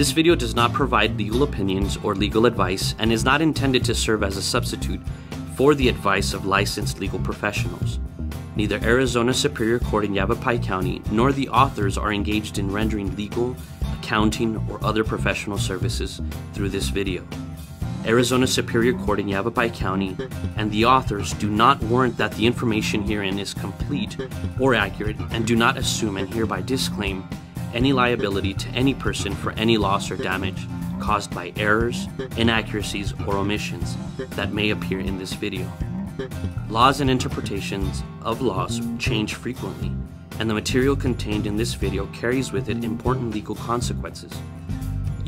This video does not provide legal opinions or legal advice and is not intended to serve as a substitute for the advice of licensed legal professionals. Neither Arizona Superior Court in Yavapai County nor the authors are engaged in rendering legal, accounting, or other professional services through this video. Arizona Superior Court in Yavapai County and the authors do not warrant that the information herein is complete or accurate and do not assume and hereby disclaim any liability to any person for any loss or damage caused by errors, inaccuracies, or omissions that may appear in this video. Laws and interpretations of laws change frequently, and the material contained in this video carries with it important legal consequences.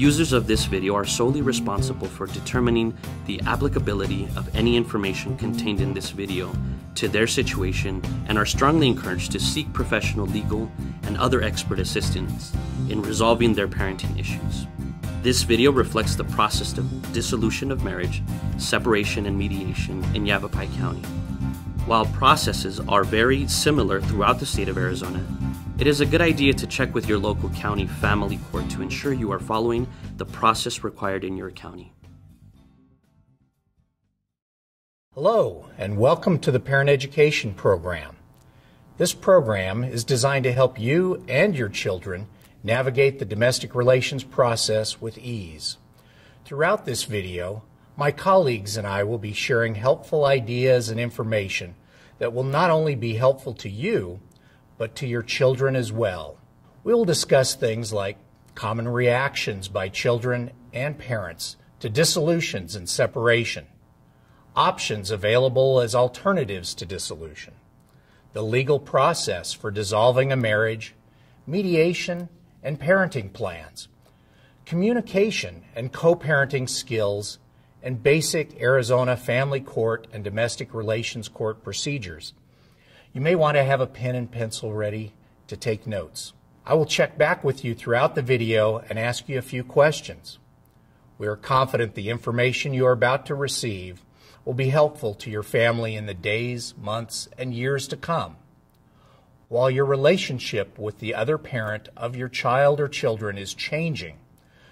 Users of this video are solely responsible for determining the applicability of any information contained in this video to their situation and are strongly encouraged to seek professional legal and other expert assistance in resolving their parenting issues. This video reflects the process of dissolution of marriage, separation, and mediation in Yavapai County. While processes are very similar throughout the state of Arizona, it is a good idea to check with your local county family court to ensure you are following the process required in your county. Hello, and welcome to the Parent Education Program. This program is designed to help you and your children navigate the domestic relations process with ease. Throughout this video, my colleagues and I will be sharing helpful ideas and information that will not only be helpful to you, but to your children as well. We will discuss things like common reactions by children and parents to dissolutions and separation, options available as alternatives to dissolution, the legal process for dissolving a marriage, mediation, and parenting plans, communication and co parenting skills, and basic Arizona family court and domestic relations court procedures. You may want to have a pen and pencil ready to take notes. I will check back with you throughout the video and ask you a few questions. We are confident the information you are about to receive will be helpful to your family in the days, months, and years to come. While your relationship with the other parent of your child or children is changing,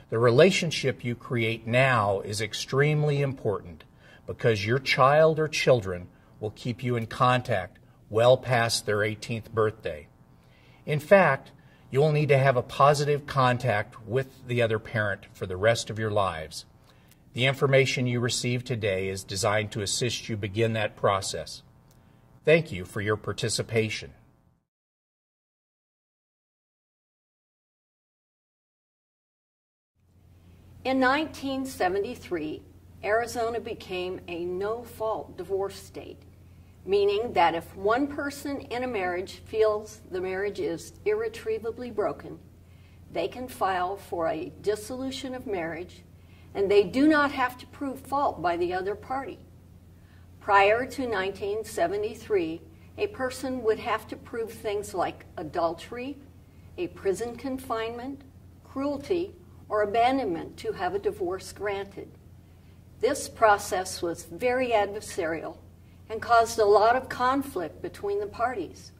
the relationship you create now is extremely important because your child or children will keep you in contact well past their 18th birthday. In fact, you will need to have a positive contact with the other parent for the rest of your lives. The information you receive today is designed to assist you begin that process. Thank you for your participation. In 1973, Arizona became a no fault divorce state meaning that if one person in a marriage feels the marriage is irretrievably broken, they can file for a dissolution of marriage and they do not have to prove fault by the other party. Prior to 1973, a person would have to prove things like adultery, a prison confinement, cruelty, or abandonment to have a divorce granted. This process was very adversarial and caused a lot of conflict between the parties.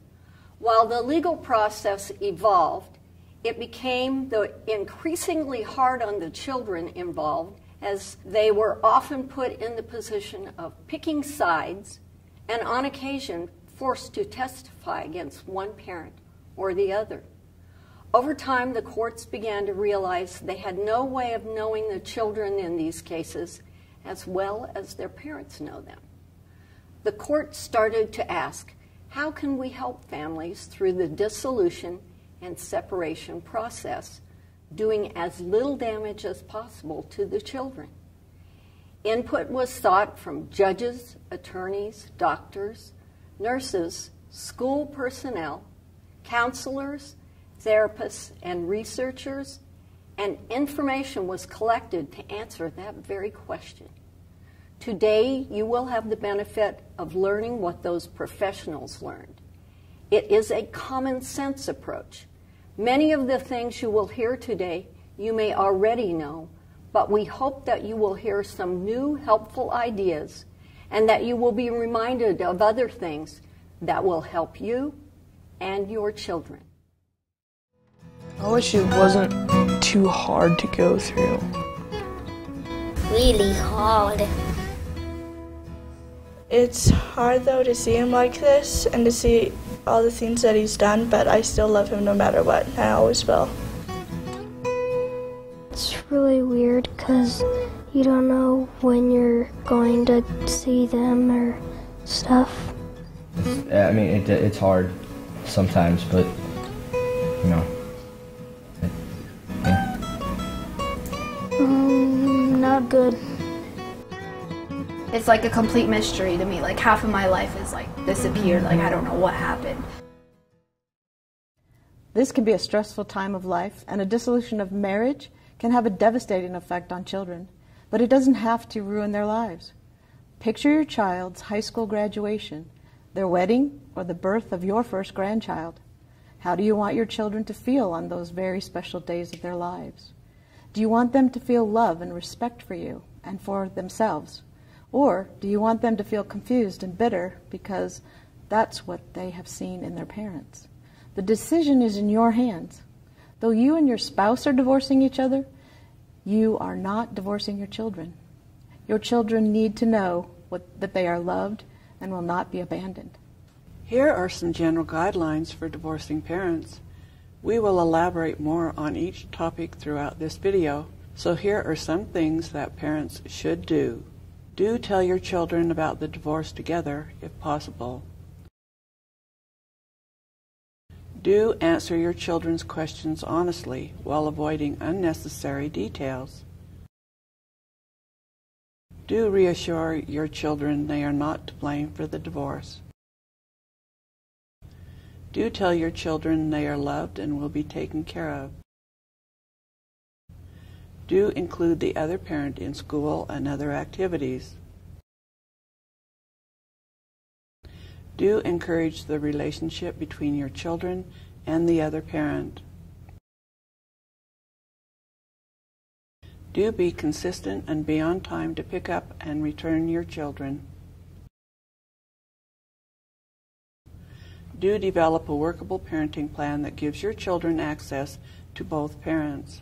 While the legal process evolved, it became the increasingly hard on the children involved as they were often put in the position of picking sides and on occasion forced to testify against one parent or the other. Over time, the courts began to realize they had no way of knowing the children in these cases as well as their parents know them the court started to ask how can we help families through the dissolution and separation process, doing as little damage as possible to the children? Input was sought from judges, attorneys, doctors, nurses, school personnel, counselors, therapists, and researchers, and information was collected to answer that very question. Today, you will have the benefit of learning what those professionals learned. It is a common sense approach. Many of the things you will hear today you may already know, but we hope that you will hear some new helpful ideas and that you will be reminded of other things that will help you and your children. I wish it wasn't too hard to go through? Really hard. It's hard though to see him like this and to see all the things that he's done, but I still love him no matter what. I always will. It's really weird because you don't know when you're going to see them or stuff. Yeah, I mean, it, it's hard sometimes, but you know. It, yeah. Um, not good. It's like a complete mystery to me. Like half of my life is like disappeared. Like I don't know what happened. This can be a stressful time of life, and a dissolution of marriage can have a devastating effect on children, but it doesn't have to ruin their lives. Picture your child's high school graduation, their wedding, or the birth of your first grandchild. How do you want your children to feel on those very special days of their lives? Do you want them to feel love and respect for you and for themselves? Or do you want them to feel confused and bitter because that's what they have seen in their parents? The decision is in your hands. Though you and your spouse are divorcing each other, you are not divorcing your children. Your children need to know what, that they are loved and will not be abandoned. Here are some general guidelines for divorcing parents. We will elaborate more on each topic throughout this video, so here are some things that parents should do. Do tell your children about the divorce together, if possible. Do answer your children's questions honestly while avoiding unnecessary details. Do reassure your children they are not to blame for the divorce. Do tell your children they are loved and will be taken care of. Do include the other parent in school and other activities. Do encourage the relationship between your children and the other parent. Do be consistent and be on time to pick up and return your children. Do develop a workable parenting plan that gives your children access to both parents.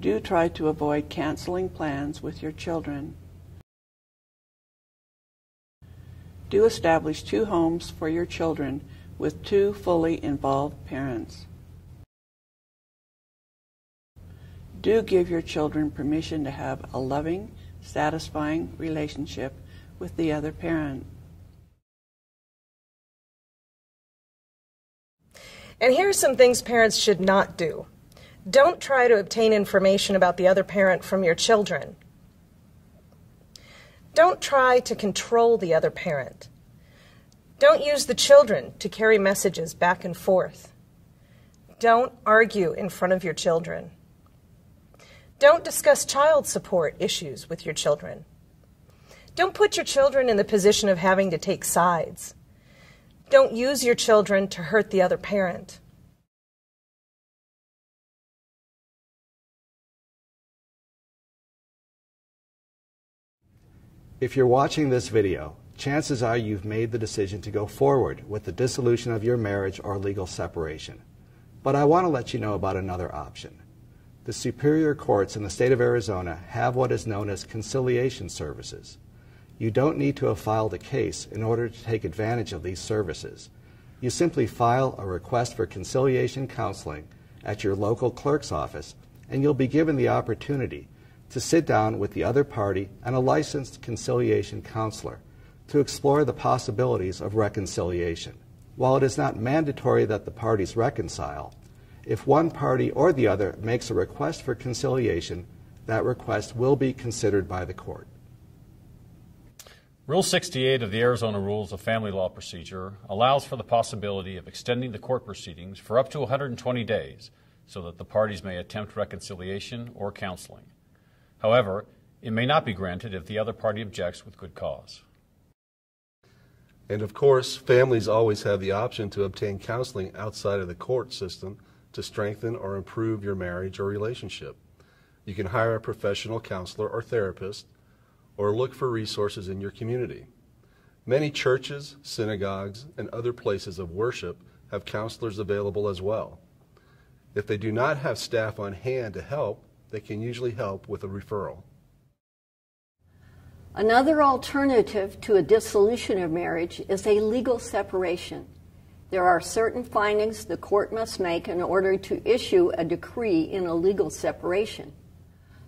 Do try to avoid canceling plans with your children. Do establish two homes for your children with two fully involved parents. Do give your children permission to have a loving, satisfying relationship with the other parent. And here are some things parents should not do. Don't try to obtain information about the other parent from your children. Don't try to control the other parent. Don't use the children to carry messages back and forth. Don't argue in front of your children. Don't discuss child support issues with your children. Don't put your children in the position of having to take sides. Don't use your children to hurt the other parent. If you're watching this video, chances are you've made the decision to go forward with the dissolution of your marriage or legal separation. But I want to let you know about another option. The superior courts in the state of Arizona have what is known as conciliation services. You don't need to have filed a case in order to take advantage of these services. You simply file a request for conciliation counseling at your local clerk's office, and you'll be given the opportunity to sit down with the other party and a licensed conciliation counselor to explore the possibilities of reconciliation. While it is not mandatory that the parties reconcile, if one party or the other makes a request for conciliation, that request will be considered by the court. Rule 68 of the Arizona Rules of Family Law Procedure allows for the possibility of extending the court proceedings for up to 120 days so that the parties may attempt reconciliation or counseling. However, it may not be granted if the other party objects with good cause. And of course, families always have the option to obtain counseling outside of the court system to strengthen or improve your marriage or relationship. You can hire a professional counselor or therapist or look for resources in your community. Many churches, synagogues, and other places of worship have counselors available as well. If they do not have staff on hand to help, they can usually help with a referral. Another alternative to a dissolution of marriage is a legal separation. There are certain findings the court must make in order to issue a decree in a legal separation.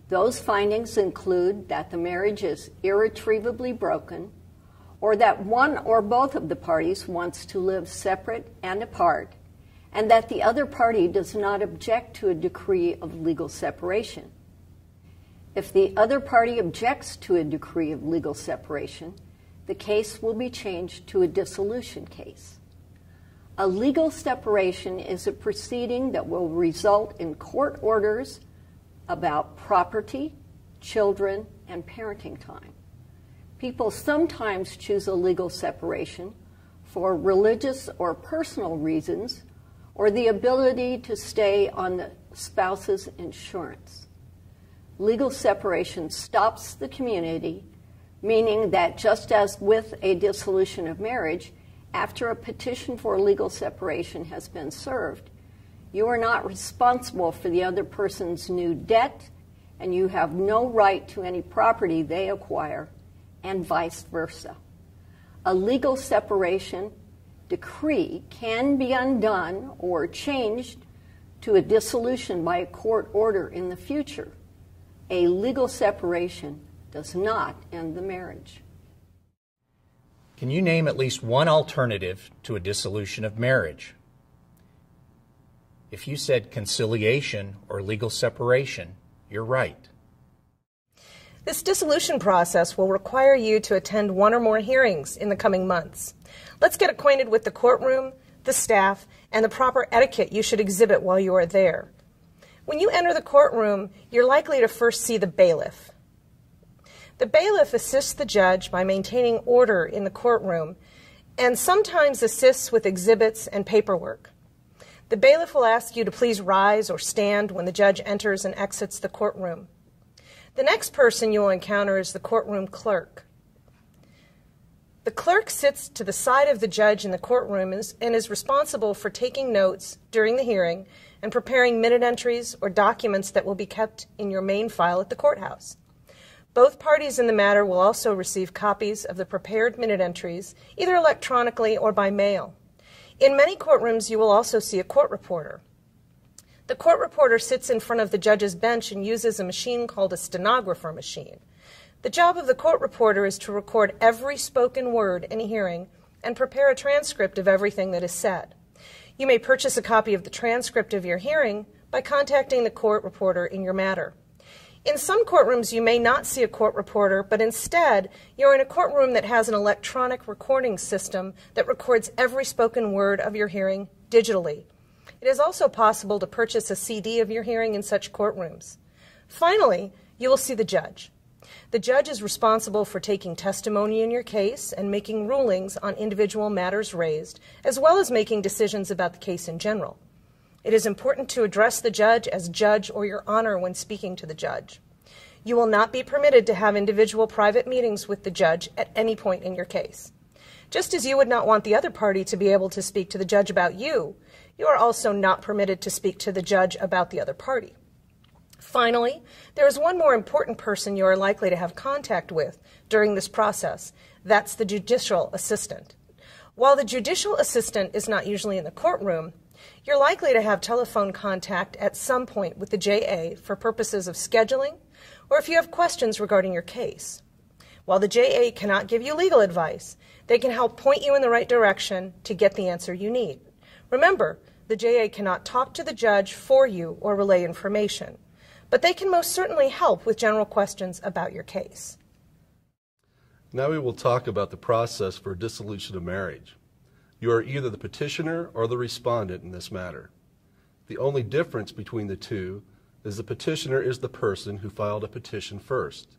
Those findings include that the marriage is irretrievably broken, or that one or both of the parties wants to live separate and apart, and that the other party does not object to a decree of legal separation. If the other party objects to a decree of legal separation, the case will be changed to a dissolution case. A legal separation is a proceeding that will result in court orders about property, children, and parenting time. People sometimes choose a legal separation for religious or personal reasons or the ability to stay on the spouse's insurance. Legal separation stops the community, meaning that just as with a dissolution of marriage, after a petition for legal separation has been served, you are not responsible for the other person's new debt, and you have no right to any property they acquire, and vice versa. A legal separation decree can be undone or changed to a dissolution by a court order in the future. A legal separation does not end the marriage. Can you name at least one alternative to a dissolution of marriage? If you said conciliation or legal separation, you're right. This dissolution process will require you to attend one or more hearings in the coming months. Let's get acquainted with the courtroom, the staff, and the proper etiquette you should exhibit while you are there. When you enter the courtroom, you're likely to first see the bailiff. The bailiff assists the judge by maintaining order in the courtroom and sometimes assists with exhibits and paperwork. The bailiff will ask you to please rise or stand when the judge enters and exits the courtroom. The next person you will encounter is the courtroom clerk. The clerk sits to the side of the judge in the courtroom and is responsible for taking notes during the hearing and preparing minute entries or documents that will be kept in your main file at the courthouse. Both parties in the matter will also receive copies of the prepared minute entries, either electronically or by mail. In many courtrooms, you will also see a court reporter. The court reporter sits in front of the judge's bench and uses a machine called a stenographer machine. The job of the court reporter is to record every spoken word in a hearing and prepare a transcript of everything that is said. You may purchase a copy of the transcript of your hearing by contacting the court reporter in your matter. In some courtrooms, you may not see a court reporter, but instead, you're in a courtroom that has an electronic recording system that records every spoken word of your hearing digitally. It is also possible to purchase a CD of your hearing in such courtrooms. Finally, you will see the judge. The judge is responsible for taking testimony in your case and making rulings on individual matters raised, as well as making decisions about the case in general. It is important to address the judge as judge or your honor when speaking to the judge. You will not be permitted to have individual private meetings with the judge at any point in your case. Just as you would not want the other party to be able to speak to the judge about you, you are also not permitted to speak to the judge about the other party. Finally, there is one more important person you are likely to have contact with during this process. That's the judicial assistant. While the judicial assistant is not usually in the courtroom, you're likely to have telephone contact at some point with the JA for purposes of scheduling or if you have questions regarding your case. While the JA cannot give you legal advice, they can help point you in the right direction to get the answer you need. Remember, the JA cannot talk to the judge for you or relay information, but they can most certainly help with general questions about your case. Now we will talk about the process for dissolution of marriage. You are either the petitioner or the respondent in this matter. The only difference between the two is the petitioner is the person who filed a petition first.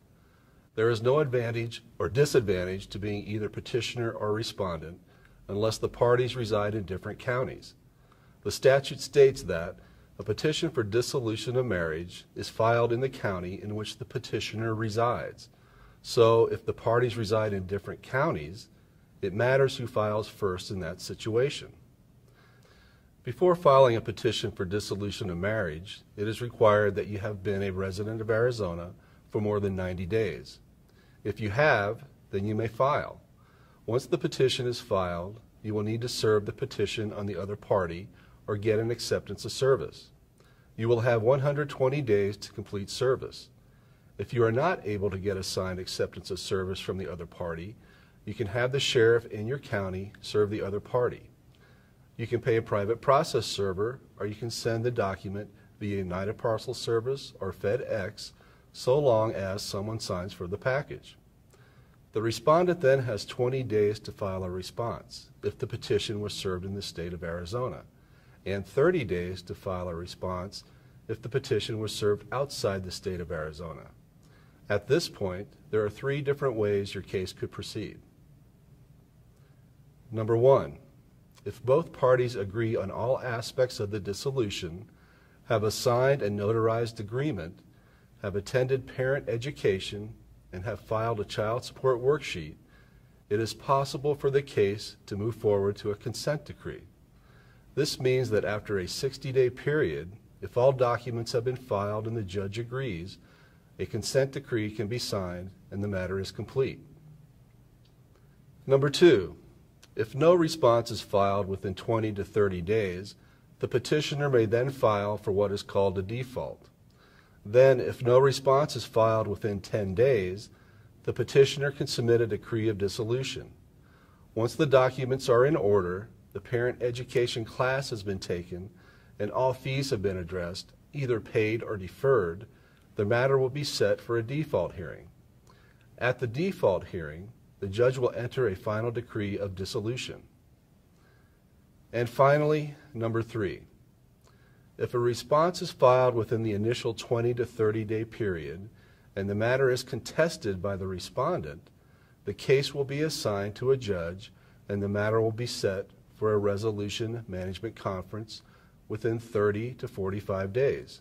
There is no advantage or disadvantage to being either petitioner or respondent unless the parties reside in different counties. The statute states that a petition for dissolution of marriage is filed in the county in which the petitioner resides. So if the parties reside in different counties, it matters who files first in that situation. Before filing a petition for dissolution of marriage, it is required that you have been a resident of Arizona for more than 90 days. If you have, then you may file. Once the petition is filed, you will need to serve the petition on the other party or get an acceptance of service. You will have 120 days to complete service. If you are not able to get a signed acceptance of service from the other party, you can have the sheriff in your county serve the other party. You can pay a private process server or you can send the document via United Parcel Service or FedEx so long as someone signs for the package. The respondent then has 20 days to file a response if the petition was served in the state of Arizona, and 30 days to file a response if the petition was served outside the state of Arizona. At this point, there are three different ways your case could proceed. Number one, if both parties agree on all aspects of the dissolution, have a signed and notarized agreement, have attended parent education, and have filed a child support worksheet, it is possible for the case to move forward to a consent decree. This means that after a 60 day period, if all documents have been filed and the judge agrees, a consent decree can be signed and the matter is complete. Number two, if no response is filed within 20 to 30 days, the petitioner may then file for what is called a default. Then, if no response is filed within 10 days, the petitioner can submit a decree of dissolution. Once the documents are in order, the parent education class has been taken, and all fees have been addressed, either paid or deferred, the matter will be set for a default hearing. At the default hearing, the judge will enter a final decree of dissolution. And finally, number three, if a response is filed within the initial 20 to 30 day period and the matter is contested by the respondent, the case will be assigned to a judge and the matter will be set for a resolution management conference within 30 to 45 days.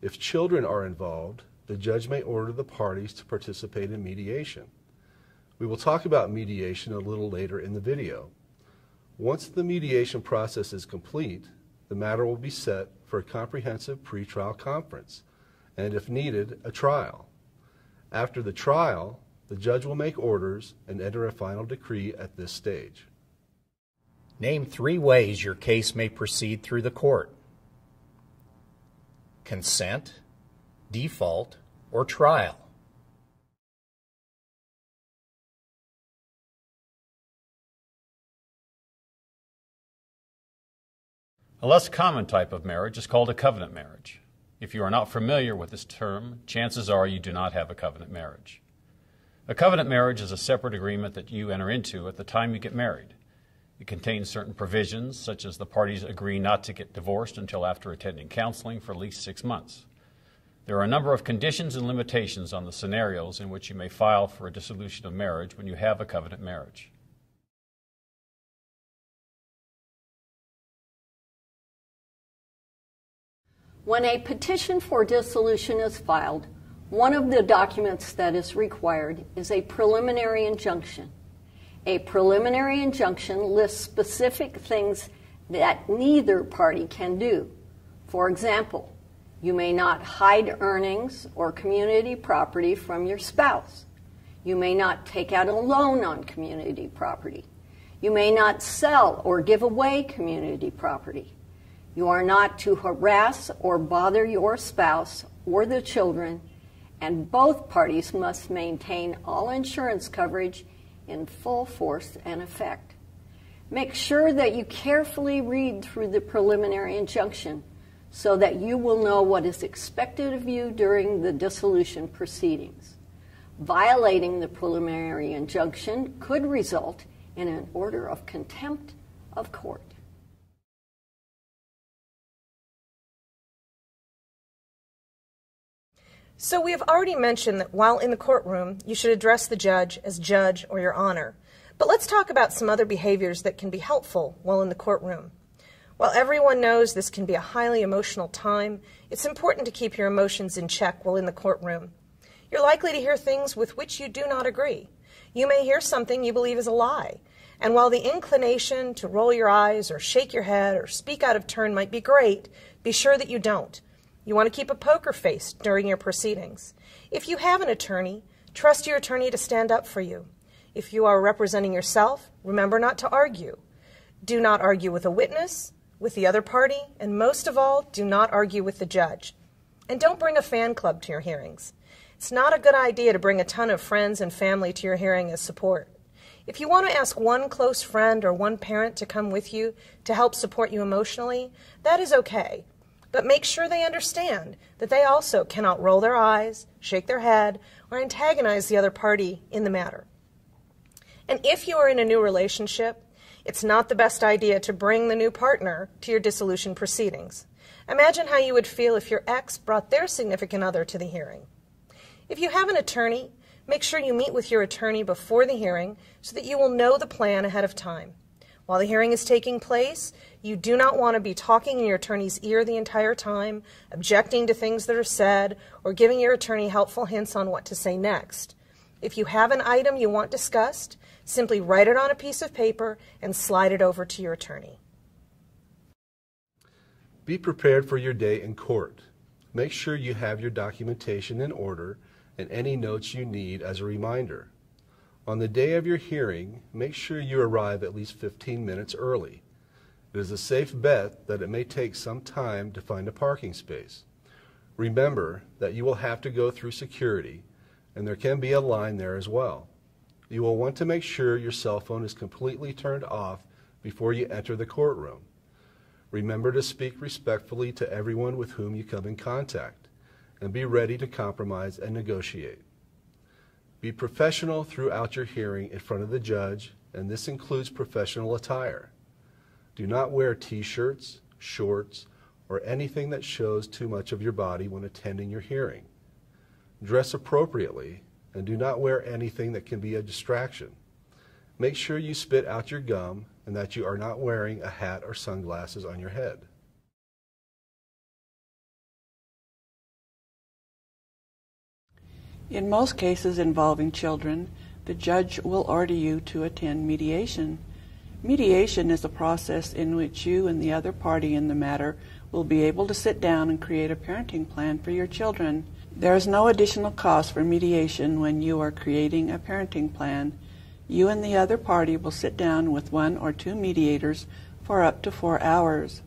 If children are involved, the judge may order the parties to participate in mediation. We will talk about mediation a little later in the video. Once the mediation process is complete, the matter will be set for a comprehensive pretrial conference, and if needed, a trial. After the trial, the judge will make orders and enter a final decree at this stage. Name three ways your case may proceed through the court consent, default, or trial. A less common type of marriage is called a covenant marriage. If you are not familiar with this term, chances are you do not have a covenant marriage. A covenant marriage is a separate agreement that you enter into at the time you get married. It contains certain provisions, such as the parties agree not to get divorced until after attending counseling for at least six months. There are a number of conditions and limitations on the scenarios in which you may file for a dissolution of marriage when you have a covenant marriage. When a petition for dissolution is filed, one of the documents that is required is a preliminary injunction. A preliminary injunction lists specific things that neither party can do. For example, you may not hide earnings or community property from your spouse. You may not take out a loan on community property. You may not sell or give away community property. You are not to harass or bother your spouse or the children, and both parties must maintain all insurance coverage in full force and effect. Make sure that you carefully read through the preliminary injunction so that you will know what is expected of you during the dissolution proceedings. Violating the preliminary injunction could result in an order of contempt of court. So, we have already mentioned that while in the courtroom, you should address the judge as judge or your honor. But let's talk about some other behaviors that can be helpful while in the courtroom. While everyone knows this can be a highly emotional time, it's important to keep your emotions in check while in the courtroom. You're likely to hear things with which you do not agree. You may hear something you believe is a lie. And while the inclination to roll your eyes or shake your head or speak out of turn might be great, be sure that you don't. You want to keep a poker face during your proceedings. If you have an attorney, trust your attorney to stand up for you. If you are representing yourself, remember not to argue. Do not argue with a witness, with the other party, and most of all, do not argue with the judge. And don't bring a fan club to your hearings. It's not a good idea to bring a ton of friends and family to your hearing as support. If you want to ask one close friend or one parent to come with you to help support you emotionally, that is okay. But make sure they understand that they also cannot roll their eyes, shake their head, or antagonize the other party in the matter. And if you are in a new relationship, it's not the best idea to bring the new partner to your dissolution proceedings. Imagine how you would feel if your ex brought their significant other to the hearing. If you have an attorney, make sure you meet with your attorney before the hearing so that you will know the plan ahead of time. While the hearing is taking place, you do not want to be talking in your attorney's ear the entire time, objecting to things that are said, or giving your attorney helpful hints on what to say next. If you have an item you want discussed, simply write it on a piece of paper and slide it over to your attorney. Be prepared for your day in court. Make sure you have your documentation in order and any notes you need as a reminder. On the day of your hearing, make sure you arrive at least 15 minutes early. It is a safe bet that it may take some time to find a parking space. Remember that you will have to go through security, and there can be a line there as well. You will want to make sure your cell phone is completely turned off before you enter the courtroom. Remember to speak respectfully to everyone with whom you come in contact and be ready to compromise and negotiate. Be professional throughout your hearing in front of the judge, and this includes professional attire. Do not wear t shirts, shorts, or anything that shows too much of your body when attending your hearing. Dress appropriately and do not wear anything that can be a distraction. Make sure you spit out your gum and that you are not wearing a hat or sunglasses on your head. In most cases involving children, the judge will order you to attend mediation. Mediation is a process in which you and the other party in the matter will be able to sit down and create a parenting plan for your children. There is no additional cost for mediation when you are creating a parenting plan. You and the other party will sit down with one or two mediators for up to four hours.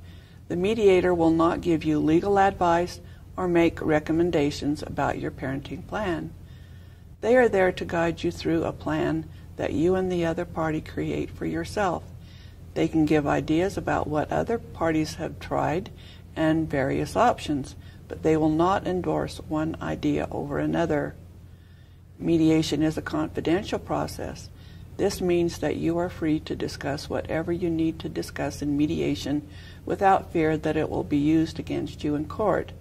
The mediator will not give you legal advice or make recommendations about your parenting plan. They are there to guide you through a plan that you and the other party create for yourself. They can give ideas about what other parties have tried and various options, but they will not endorse one idea over another. Mediation is a confidential process. This means that you are free to discuss whatever you need to discuss in mediation without fear that it will be used against you in court.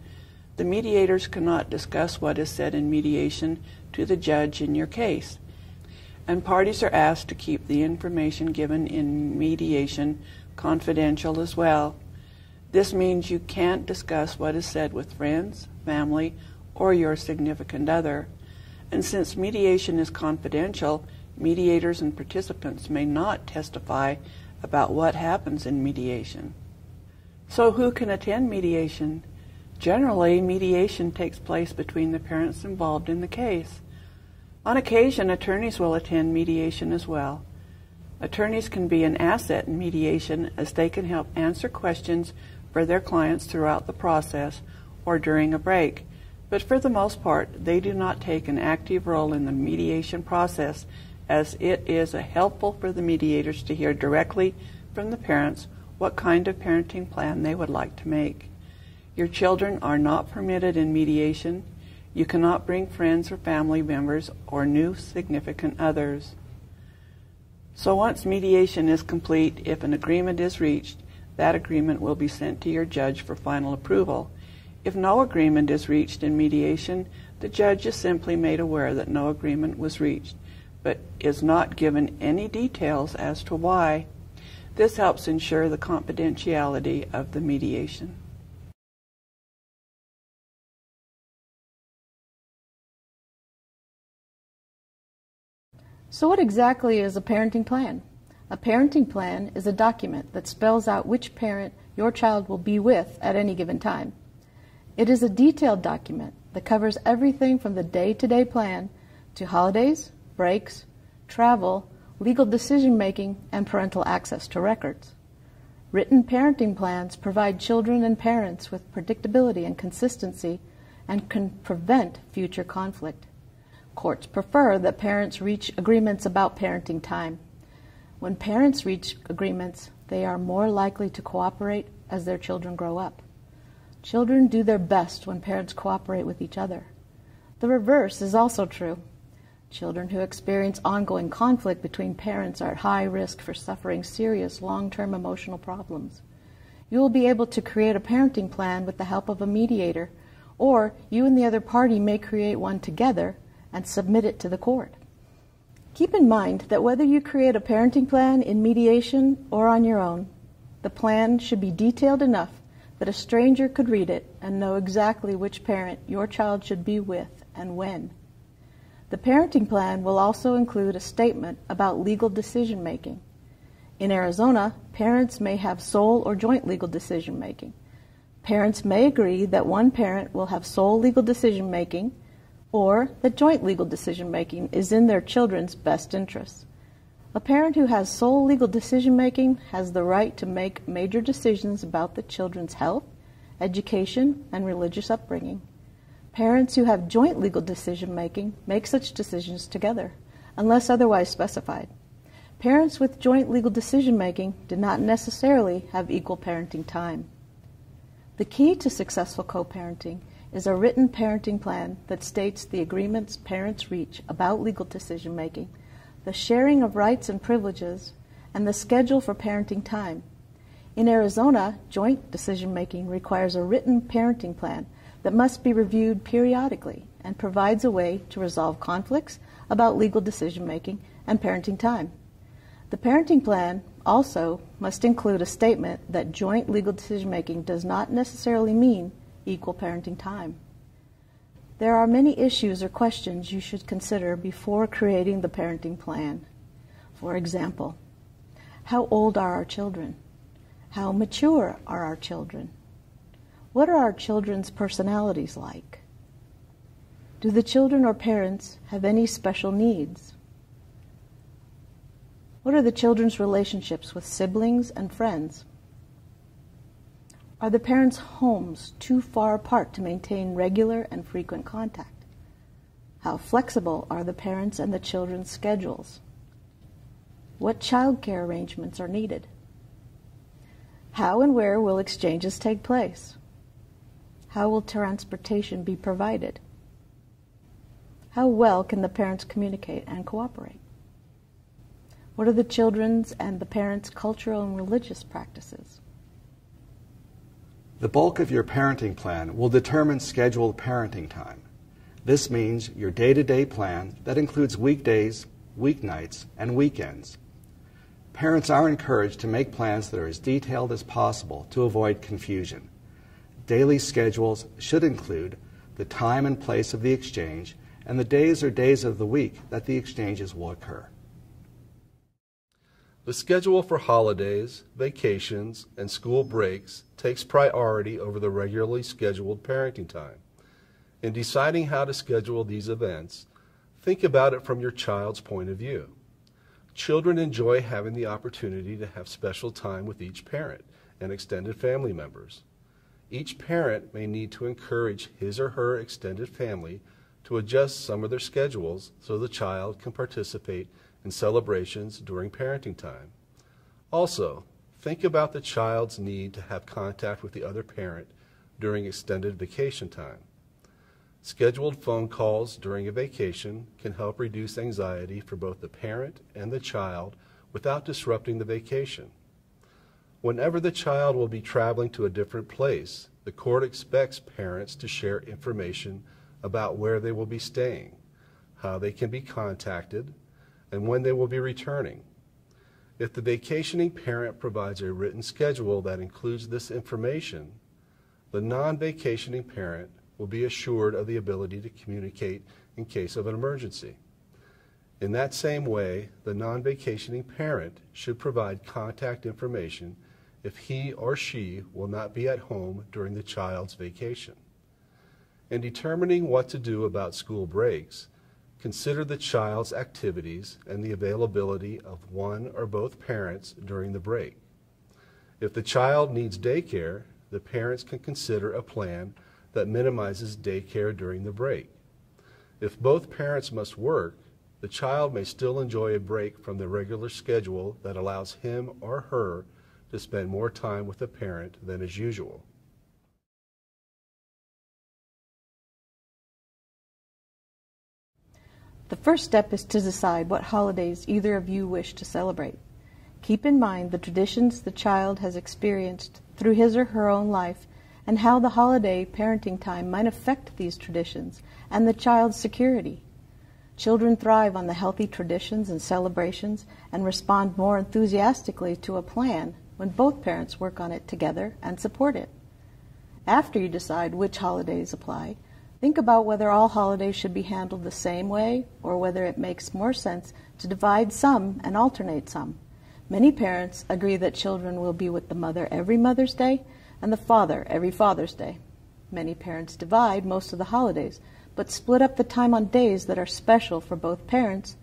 The mediators cannot discuss what is said in mediation to the judge in your case, and parties are asked to keep the information given in mediation confidential as well. This means you can't discuss what is said with friends, family, or your significant other. And since mediation is confidential, mediators and participants may not testify about what happens in mediation. So, who can attend mediation? Generally, mediation takes place between the parents involved in the case. On occasion, attorneys will attend mediation as well. Attorneys can be an asset in mediation as they can help answer questions for their clients throughout the process or during a break. But for the most part, they do not take an active role in the mediation process as it is helpful for the mediators to hear directly from the parents what kind of parenting plan they would like to make. Your children are not permitted in mediation. You cannot bring friends or family members or new significant others. So once mediation is complete, if an agreement is reached, that agreement will be sent to your judge for final approval. If no agreement is reached in mediation, the judge is simply made aware that no agreement was reached, but is not given any details as to why. This helps ensure the confidentiality of the mediation. So, what exactly is a parenting plan? A parenting plan is a document that spells out which parent your child will be with at any given time. It is a detailed document that covers everything from the day to day plan to holidays, breaks, travel, legal decision making, and parental access to records. Written parenting plans provide children and parents with predictability and consistency and can prevent future conflict. Courts prefer that parents reach agreements about parenting time. When parents reach agreements, they are more likely to cooperate as their children grow up. Children do their best when parents cooperate with each other. The reverse is also true. Children who experience ongoing conflict between parents are at high risk for suffering serious long term emotional problems. You will be able to create a parenting plan with the help of a mediator, or you and the other party may create one together and submit it to the court. Keep in mind that whether you create a parenting plan in mediation or on your own, the plan should be detailed enough that a stranger could read it and know exactly which parent your child should be with and when. The parenting plan will also include a statement about legal decision making. In Arizona, parents may have sole or joint legal decision making. Parents may agree that one parent will have sole legal decision making or that joint legal decision making is in their children's best interests. A parent who has sole legal decision making has the right to make major decisions about the children's health, education, and religious upbringing. Parents who have joint legal decision making make such decisions together, unless otherwise specified. Parents with joint legal decision making do not necessarily have equal parenting time. The key to successful co parenting is a written parenting plan that states the agreements parents reach about legal decision making, the sharing of rights and privileges, and the schedule for parenting time. In Arizona, joint decision making requires a written parenting plan that must be reviewed periodically and provides a way to resolve conflicts about legal decision making and parenting time. The parenting plan also must include a statement that joint legal decision making does not necessarily mean equal parenting time. There are many issues or questions you should consider before creating the parenting plan. For example, how old are our children? How mature are our children? What are our children's personalities like? Do the children or parents have any special needs? What are the children's relationships with siblings and friends? Are the parents' homes too far apart to maintain regular and frequent contact? How flexible are the parents' and the children's schedules? What child care arrangements are needed? How and where will exchanges take place? How will transportation be provided? How well can the parents communicate and cooperate? What are the children's and the parents' cultural and religious practices? The bulk of your parenting plan will determine scheduled parenting time. This means your day to day plan that includes weekdays, weeknights, and weekends. Parents are encouraged to make plans that are as detailed as possible to avoid confusion. Daily schedules should include the time and place of the exchange and the days or days of the week that the exchanges will occur. The schedule for holidays, vacations, and school breaks takes priority over the regularly scheduled parenting time. In deciding how to schedule these events, think about it from your child's point of view. Children enjoy having the opportunity to have special time with each parent and extended family members. Each parent may need to encourage his or her extended family to adjust some of their schedules so the child can participate in celebrations during parenting time. Also, think about the child's need to have contact with the other parent during extended vacation time. Scheduled phone calls during a vacation can help reduce anxiety for both the parent and the child without disrupting the vacation. Whenever the child will be traveling to a different place, the court expects parents to share information about where they will be staying, how they can be contacted, and when they will be returning. If the vacationing parent provides a written schedule that includes this information, the non vacationing parent will be assured of the ability to communicate in case of an emergency. In that same way, the non vacationing parent should provide contact information if he or she will not be at home during the child's vacation. In determining what to do about school breaks, consider the child's activities and the availability of one or both parents during the break. If the child needs daycare, the parents can consider a plan that minimizes daycare during the break. If both parents must work, the child may still enjoy a break from the regular schedule that allows him or her to spend more time with the parent than is usual. The first step is to decide what holidays either of you wish to celebrate. Keep in mind the traditions the child has experienced through his or her own life and how the holiday parenting time might affect these traditions and the child's security. Children thrive on the healthy traditions and celebrations and respond more enthusiastically to a plan when both parents work on it together and support it. After you decide which holidays apply, Think about whether all holidays should be handled the same way or whether it makes more sense to divide some and alternate some. Many parents agree that children will be with the mother every Mother's Day and the father every Father's Day. Many parents divide most of the holidays, but split up the time on days that are special for both parents,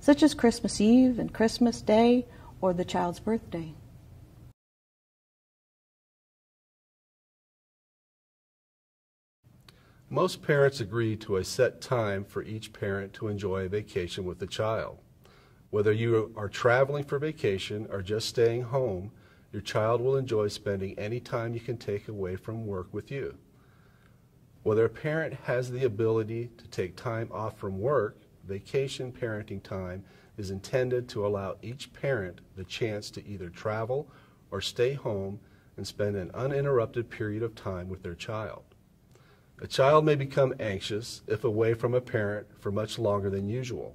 such as Christmas Eve and Christmas Day or the child's birthday. Most parents agree to a set time for each parent to enjoy a vacation with the child. Whether you are traveling for vacation or just staying home, your child will enjoy spending any time you can take away from work with you. Whether a parent has the ability to take time off from work, vacation parenting time is intended to allow each parent the chance to either travel or stay home and spend an uninterrupted period of time with their child. A child may become anxious if away from a parent for much longer than usual.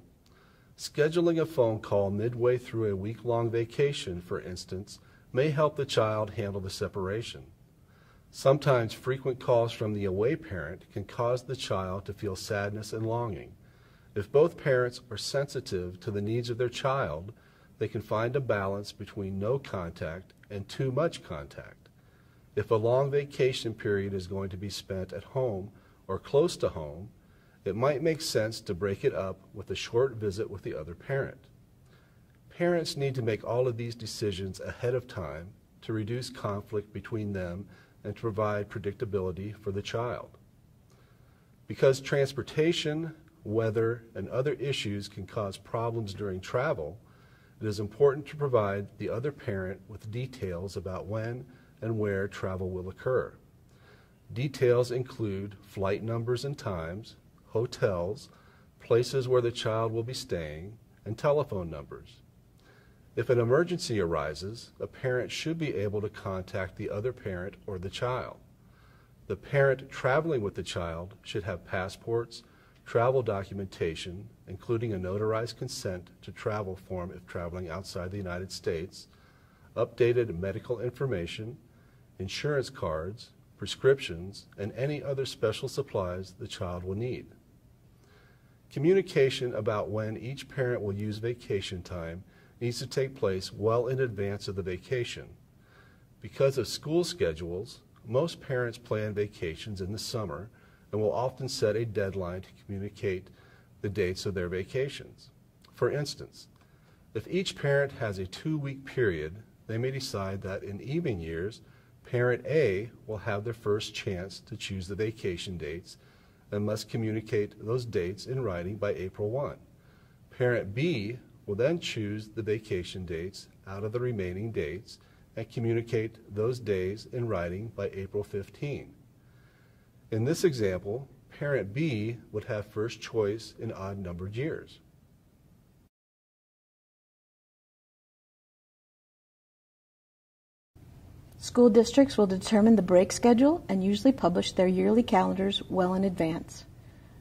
Scheduling a phone call midway through a week long vacation, for instance, may help the child handle the separation. Sometimes frequent calls from the away parent can cause the child to feel sadness and longing. If both parents are sensitive to the needs of their child, they can find a balance between no contact and too much contact. If a long vacation period is going to be spent at home or close to home, it might make sense to break it up with a short visit with the other parent. Parents need to make all of these decisions ahead of time to reduce conflict between them and to provide predictability for the child. Because transportation, weather, and other issues can cause problems during travel, it is important to provide the other parent with details about when and where travel will occur. Details include flight numbers and times, hotels, places where the child will be staying, and telephone numbers. If an emergency arises, a parent should be able to contact the other parent or the child. The parent traveling with the child should have passports, travel documentation, including a notarized consent to travel form if traveling outside the United States, updated medical information, insurance cards, prescriptions, and any other special supplies the child will need. Communication about when each parent will use vacation time needs to take place well in advance of the vacation. Because of school schedules, most parents plan vacations in the summer and will often set a deadline to communicate the dates of their vacations. For instance, if each parent has a two week period, they may decide that in even years, Parent A will have their first chance to choose the vacation dates and must communicate those dates in writing by April 1. Parent B will then choose the vacation dates out of the remaining dates and communicate those days in writing by April 15. In this example, parent B would have first choice in odd numbered years. School districts will determine the break schedule and usually publish their yearly calendars well in advance.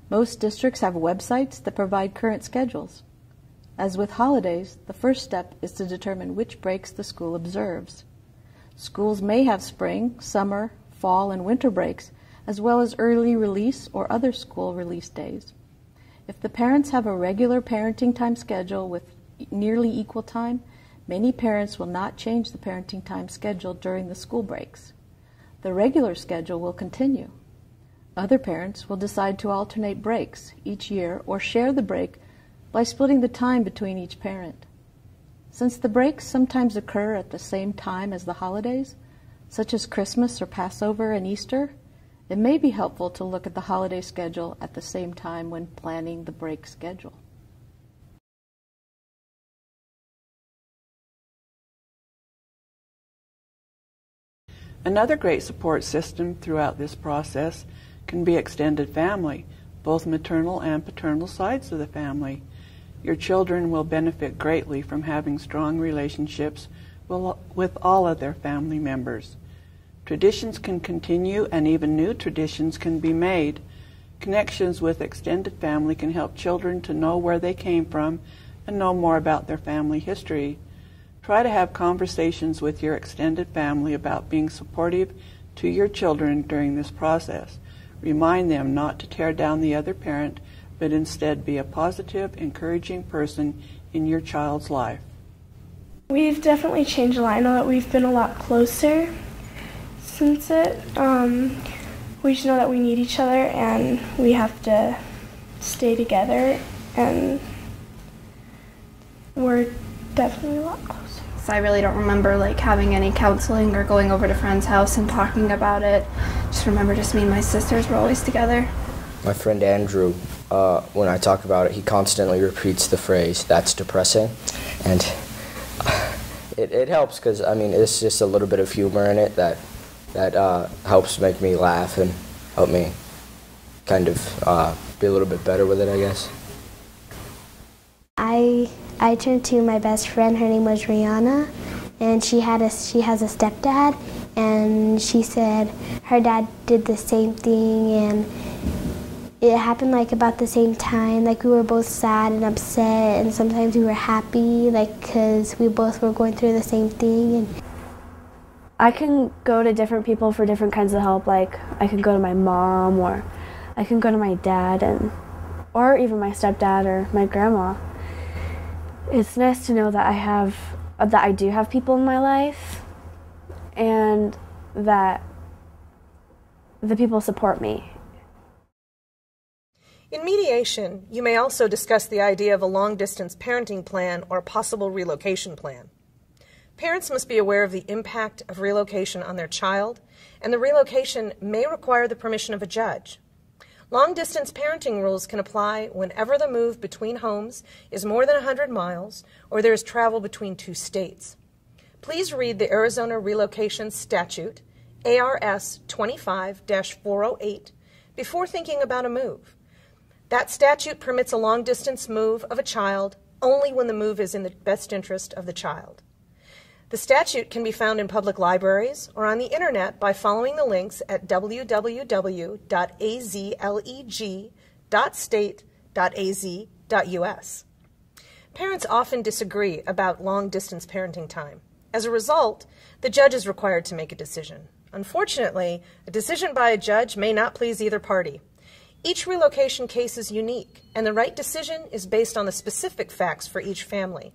Most districts have websites that provide current schedules. As with holidays, the first step is to determine which breaks the school observes. Schools may have spring, summer, fall, and winter breaks, as well as early release or other school release days. If the parents have a regular parenting time schedule with nearly equal time, many parents will not change the parenting time schedule during the school breaks. The regular schedule will continue. Other parents will decide to alternate breaks each year or share the break by splitting the time between each parent. Since the breaks sometimes occur at the same time as the holidays, such as Christmas or Passover and Easter, it may be helpful to look at the holiday schedule at the same time when planning the break schedule. Another great support system throughout this process can be extended family, both maternal and paternal sides of the family. Your children will benefit greatly from having strong relationships with all of their family members. Traditions can continue and even new traditions can be made. Connections with extended family can help children to know where they came from and know more about their family history. Try to have conversations with your extended family about being supportive to your children during this process. Remind them not to tear down the other parent, but instead be a positive, encouraging person in your child's life. We've definitely changed a lot. I know that we've been a lot closer since it. Um, we just know that we need each other and we have to stay together, and we're definitely a lot closer. So I really don't remember like having any counseling or going over to friend's house and talking about it. Just remember, just me and my sisters were always together. My friend Andrew, uh, when I talk about it, he constantly repeats the phrase, "That's depressing," and it, it helps because I mean it's just a little bit of humor in it that that uh, helps make me laugh and help me kind of uh, be a little bit better with it, I guess. I I turned to my best friend. Her name was Rihanna, and she had a she has a stepdad, and she said her dad did the same thing, and it happened like about the same time. Like we were both sad and upset, and sometimes we were happy, like because we both were going through the same thing. And I can go to different people for different kinds of help. Like I can go to my mom, or I can go to my dad, and or even my stepdad or my grandma. It's nice to know that I have that I do have people in my life, and that the people support me. In mediation, you may also discuss the idea of a long distance parenting plan or a possible relocation plan. Parents must be aware of the impact of relocation on their child, and the relocation may require the permission of a judge. Long distance parenting rules can apply whenever the move between homes is more than 100 miles or there is travel between two states. Please read the Arizona Relocation Statute, ARS 25 408, before thinking about a move. That statute permits a long distance move of a child only when the move is in the best interest of the child. The statute can be found in public libraries or on the internet by following the links at www.azleg.state.az.us. Parents often disagree about long distance parenting time. As a result, the judge is required to make a decision. Unfortunately, a decision by a judge may not please either party. Each relocation case is unique, and the right decision is based on the specific facts for each family.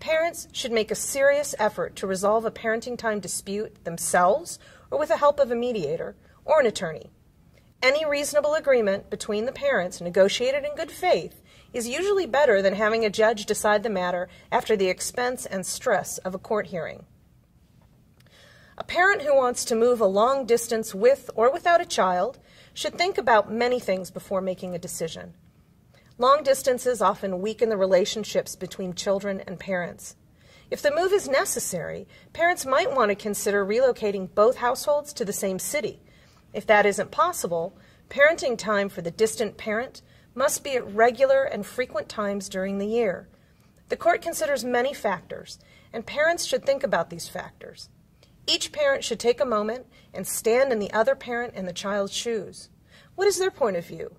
Parents should make a serious effort to resolve a parenting time dispute themselves or with the help of a mediator or an attorney. Any reasonable agreement between the parents negotiated in good faith is usually better than having a judge decide the matter after the expense and stress of a court hearing. A parent who wants to move a long distance with or without a child should think about many things before making a decision. Long distances often weaken the relationships between children and parents. If the move is necessary, parents might want to consider relocating both households to the same city. If that isn't possible, parenting time for the distant parent must be at regular and frequent times during the year. The court considers many factors, and parents should think about these factors. Each parent should take a moment and stand in the other parent and the child's shoes. What is their point of view?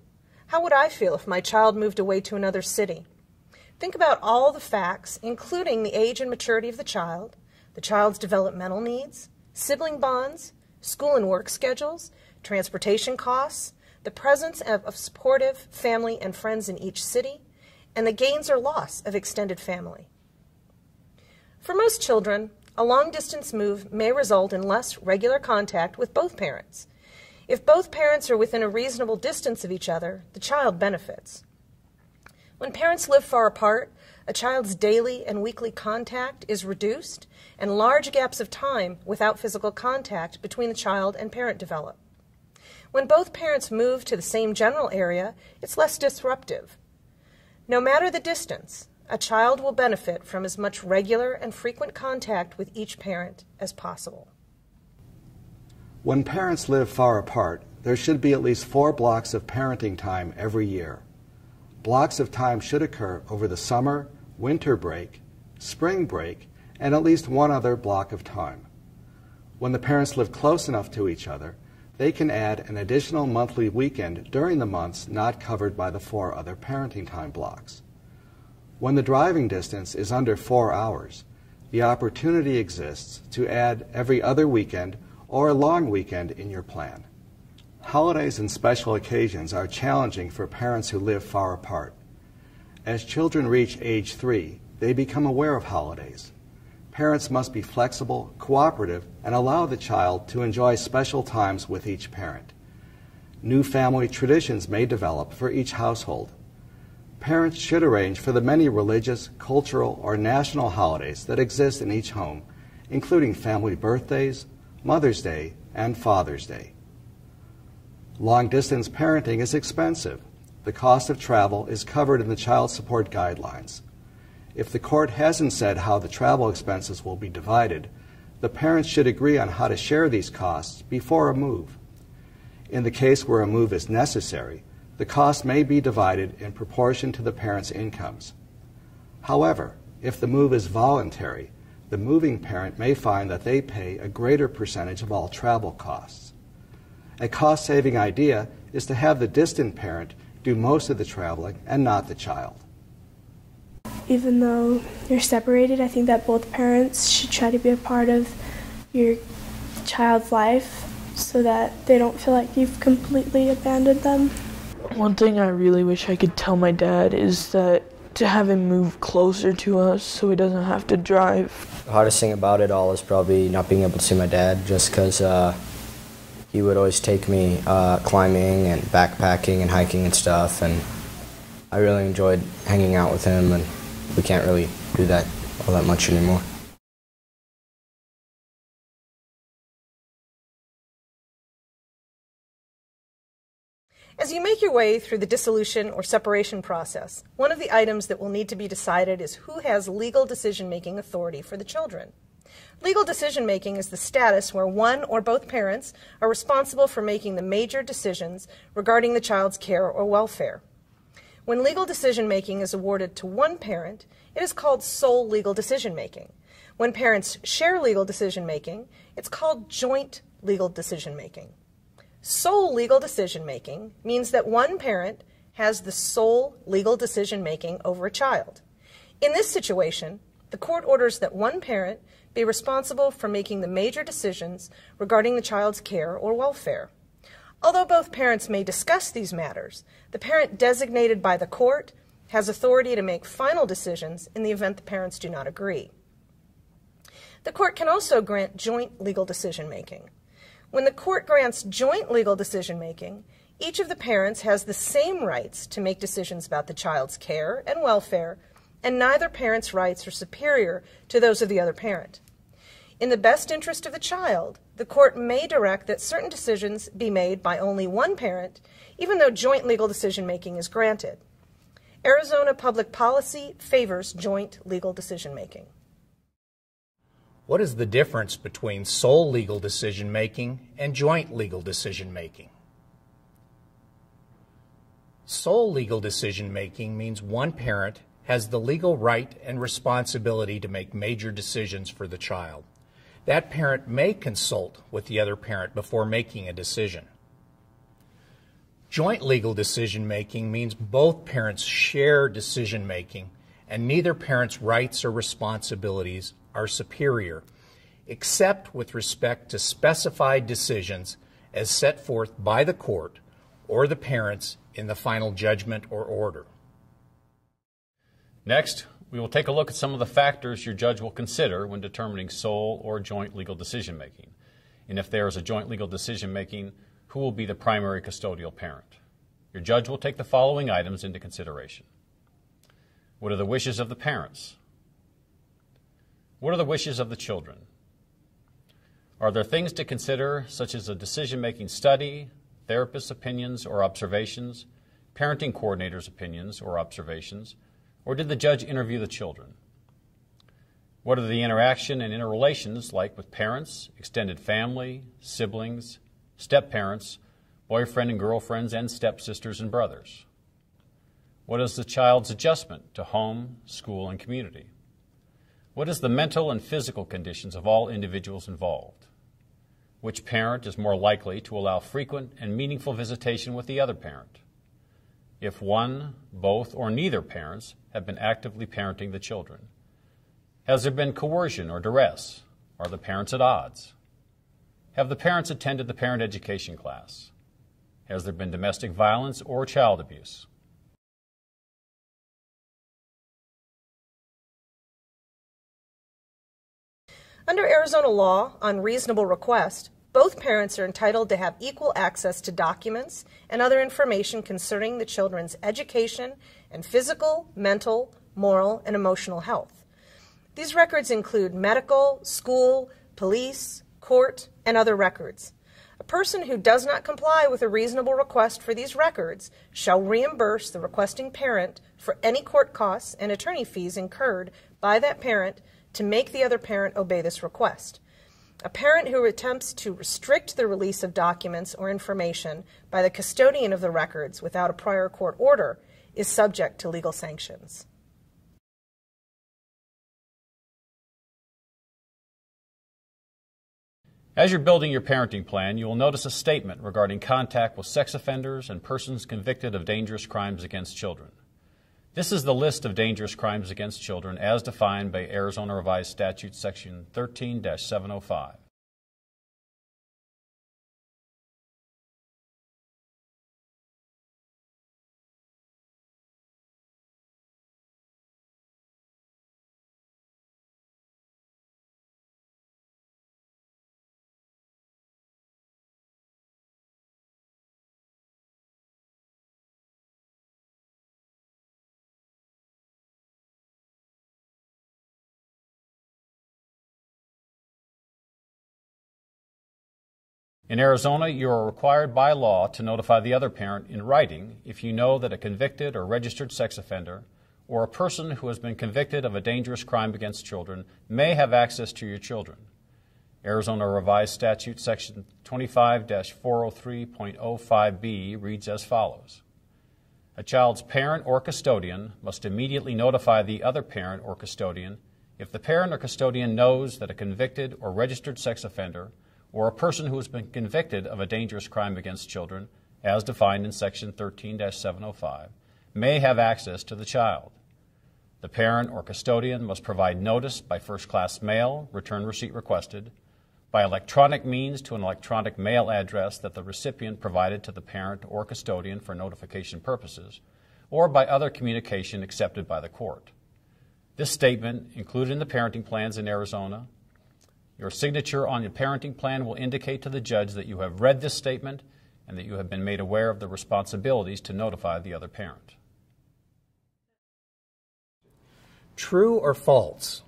How would I feel if my child moved away to another city? Think about all the facts, including the age and maturity of the child, the child's developmental needs, sibling bonds, school and work schedules, transportation costs, the presence of, of supportive family and friends in each city, and the gains or loss of extended family. For most children, a long distance move may result in less regular contact with both parents. If both parents are within a reasonable distance of each other, the child benefits. When parents live far apart, a child's daily and weekly contact is reduced, and large gaps of time without physical contact between the child and parent develop. When both parents move to the same general area, it's less disruptive. No matter the distance, a child will benefit from as much regular and frequent contact with each parent as possible. When parents live far apart, there should be at least four blocks of parenting time every year. Blocks of time should occur over the summer, winter break, spring break, and at least one other block of time. When the parents live close enough to each other, they can add an additional monthly weekend during the months not covered by the four other parenting time blocks. When the driving distance is under four hours, the opportunity exists to add every other weekend or a long weekend in your plan. Holidays and special occasions are challenging for parents who live far apart. As children reach age three, they become aware of holidays. Parents must be flexible, cooperative, and allow the child to enjoy special times with each parent. New family traditions may develop for each household. Parents should arrange for the many religious, cultural, or national holidays that exist in each home, including family birthdays, Mother's Day, and Father's Day. Long distance parenting is expensive. The cost of travel is covered in the child support guidelines. If the court hasn't said how the travel expenses will be divided, the parents should agree on how to share these costs before a move. In the case where a move is necessary, the cost may be divided in proportion to the parents' incomes. However, if the move is voluntary, the moving parent may find that they pay a greater percentage of all travel costs. A cost saving idea is to have the distant parent do most of the traveling and not the child. Even though you're separated, I think that both parents should try to be a part of your child's life so that they don't feel like you've completely abandoned them. One thing I really wish I could tell my dad is that to have him move closer to us so he doesn't have to drive. The hardest thing about it all is probably not being able to see my dad just because uh, he would always take me uh, climbing and backpacking and hiking and stuff and I really enjoyed hanging out with him and we can't really do that all that much anymore. As you make your way through the dissolution or separation process, one of the items that will need to be decided is who has legal decision making authority for the children. Legal decision making is the status where one or both parents are responsible for making the major decisions regarding the child's care or welfare. When legal decision making is awarded to one parent, it is called sole legal decision making. When parents share legal decision making, it's called joint legal decision making. Sole legal decision making means that one parent has the sole legal decision making over a child. In this situation, the court orders that one parent be responsible for making the major decisions regarding the child's care or welfare. Although both parents may discuss these matters, the parent designated by the court has authority to make final decisions in the event the parents do not agree. The court can also grant joint legal decision making. When the court grants joint legal decision making, each of the parents has the same rights to make decisions about the child's care and welfare, and neither parent's rights are superior to those of the other parent. In the best interest of the child, the court may direct that certain decisions be made by only one parent, even though joint legal decision making is granted. Arizona public policy favors joint legal decision making. What is the difference between sole legal decision making and joint legal decision making? Sole legal decision making means one parent has the legal right and responsibility to make major decisions for the child. That parent may consult with the other parent before making a decision. Joint legal decision making means both parents share decision making and neither parent's rights or responsibilities are superior, except with respect to specified decisions as set forth by the court or the parents in the final judgment or order. Next, we will take a look at some of the factors your judge will consider when determining sole or joint legal decision making. And if there is a joint legal decision making, who will be the primary custodial parent? Your judge will take the following items into consideration. What are the wishes of the parents? What are the wishes of the children? Are there things to consider, such as a decision making study, therapist's opinions or observations, parenting coordinator's opinions or observations, or did the judge interview the children? What are the interaction and interrelations like with parents, extended family, siblings, step parents, boyfriend and girlfriends, and stepsisters and brothers? What is the child's adjustment to home, school, and community? What is the mental and physical conditions of all individuals involved? Which parent is more likely to allow frequent and meaningful visitation with the other parent? If one, both, or neither parents have been actively parenting the children? Has there been coercion or duress? Are the parents at odds? Have the parents attended the parent education class? Has there been domestic violence or child abuse? Under Arizona law, on reasonable request, both parents are entitled to have equal access to documents and other information concerning the children's education and physical, mental, moral, and emotional health. These records include medical, school, police, court, and other records. A person who does not comply with a reasonable request for these records shall reimburse the requesting parent for any court costs and attorney fees incurred by that parent to make the other parent obey this request. A parent who attempts to restrict the release of documents or information by the custodian of the records without a prior court order is subject to legal sanctions. As you're building your parenting plan, you will notice a statement regarding contact with sex offenders and persons convicted of dangerous crimes against children. This is the list of dangerous crimes against children as defined by Arizona Revised Statute Section 13 705. In Arizona, you are required by law to notify the other parent in writing if you know that a convicted or registered sex offender or a person who has been convicted of a dangerous crime against children may have access to your children. Arizona Revised Statute Section 25 403.05b reads as follows A child's parent or custodian must immediately notify the other parent or custodian if the parent or custodian knows that a convicted or registered sex offender or a person who has been convicted of a dangerous crime against children, as defined in Section 13 705, may have access to the child. The parent or custodian must provide notice by first class mail, return receipt requested, by electronic means to an electronic mail address that the recipient provided to the parent or custodian for notification purposes, or by other communication accepted by the court. This statement, included in the parenting plans in Arizona, your signature on your parenting plan will indicate to the judge that you have read this statement and that you have been made aware of the responsibilities to notify the other parent. True or false?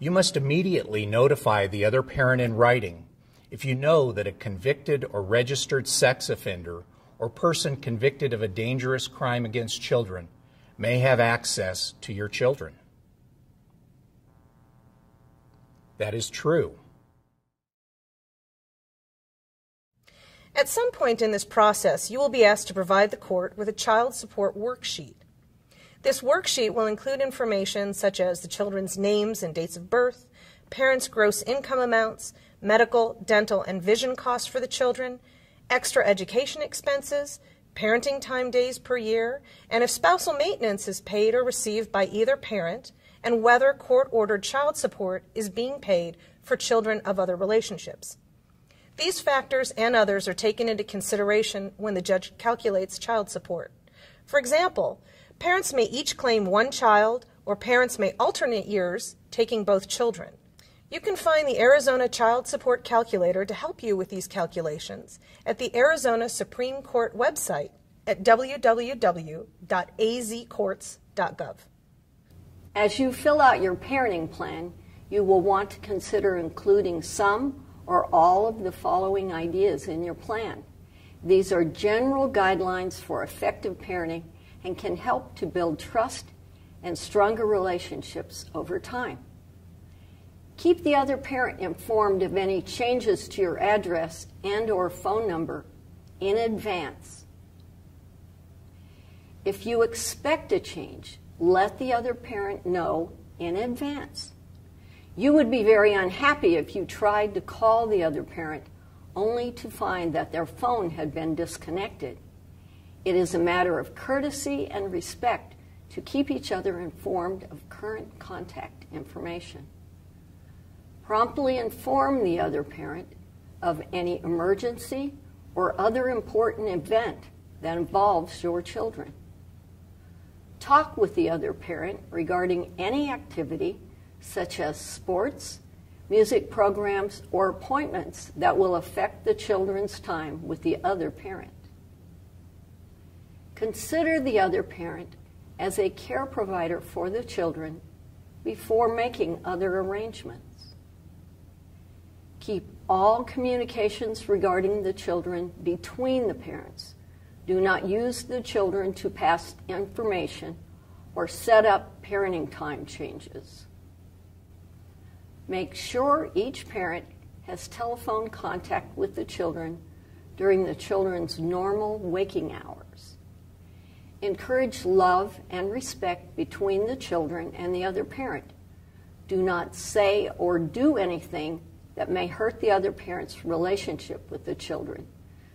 You must immediately notify the other parent in writing if you know that a convicted or registered sex offender or person convicted of a dangerous crime against children may have access to your children. That is true. At some point in this process, you will be asked to provide the court with a child support worksheet. This worksheet will include information such as the children's names and dates of birth, parents' gross income amounts, medical, dental, and vision costs for the children, extra education expenses, parenting time days per year, and if spousal maintenance is paid or received by either parent, and whether court ordered child support is being paid for children of other relationships. These factors and others are taken into consideration when the judge calculates child support. For example, parents may each claim one child, or parents may alternate years taking both children. You can find the Arizona Child Support Calculator to help you with these calculations at the Arizona Supreme Court website at www.azcourts.gov. As you fill out your parenting plan, you will want to consider including some or all of the following ideas in your plan. These are general guidelines for effective parenting and can help to build trust and stronger relationships over time. Keep the other parent informed of any changes to your address and or phone number in advance. If you expect a change, let the other parent know in advance. You would be very unhappy if you tried to call the other parent only to find that their phone had been disconnected. It is a matter of courtesy and respect to keep each other informed of current contact information. Promptly inform the other parent of any emergency or other important event that involves your children. Talk with the other parent regarding any activity such as sports, music programs, or appointments that will affect the children's time with the other parent. Consider the other parent as a care provider for the children before making other arrangements. Keep all communications regarding the children between the parents. Do not use the children to pass information or set up parenting time changes. Make sure each parent has telephone contact with the children during the children's normal waking hours. Encourage love and respect between the children and the other parent. Do not say or do anything that may hurt the other parent's relationship with the children,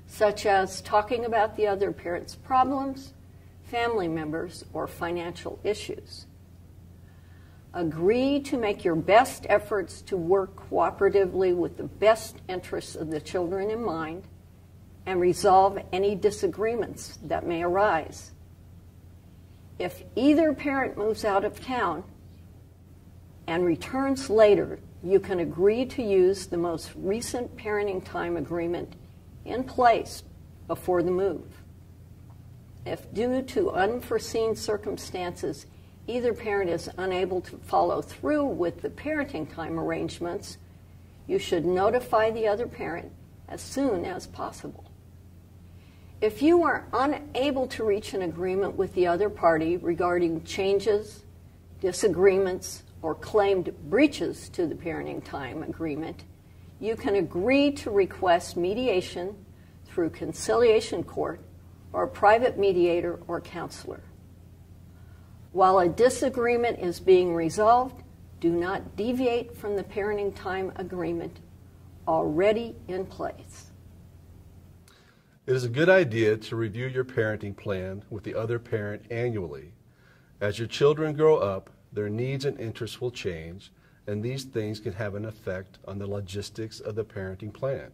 such as talking about the other parent's problems, family members, or financial issues. Agree to make your best efforts to work cooperatively with the best interests of the children in mind and resolve any disagreements that may arise. If either parent moves out of town and returns later, you can agree to use the most recent parenting time agreement in place before the move. If due to unforeseen circumstances, either parent is unable to follow through with the parenting time arrangements, you should notify the other parent as soon as possible. If you are unable to reach an agreement with the other party regarding changes, disagreements, or claimed breaches to the parenting time agreement, you can agree to request mediation through conciliation court or a private mediator or counselor. While a disagreement is being resolved, do not deviate from the parenting time agreement already in place. It is a good idea to review your parenting plan with the other parent annually. As your children grow up, their needs and interests will change, and these things can have an effect on the logistics of the parenting plan.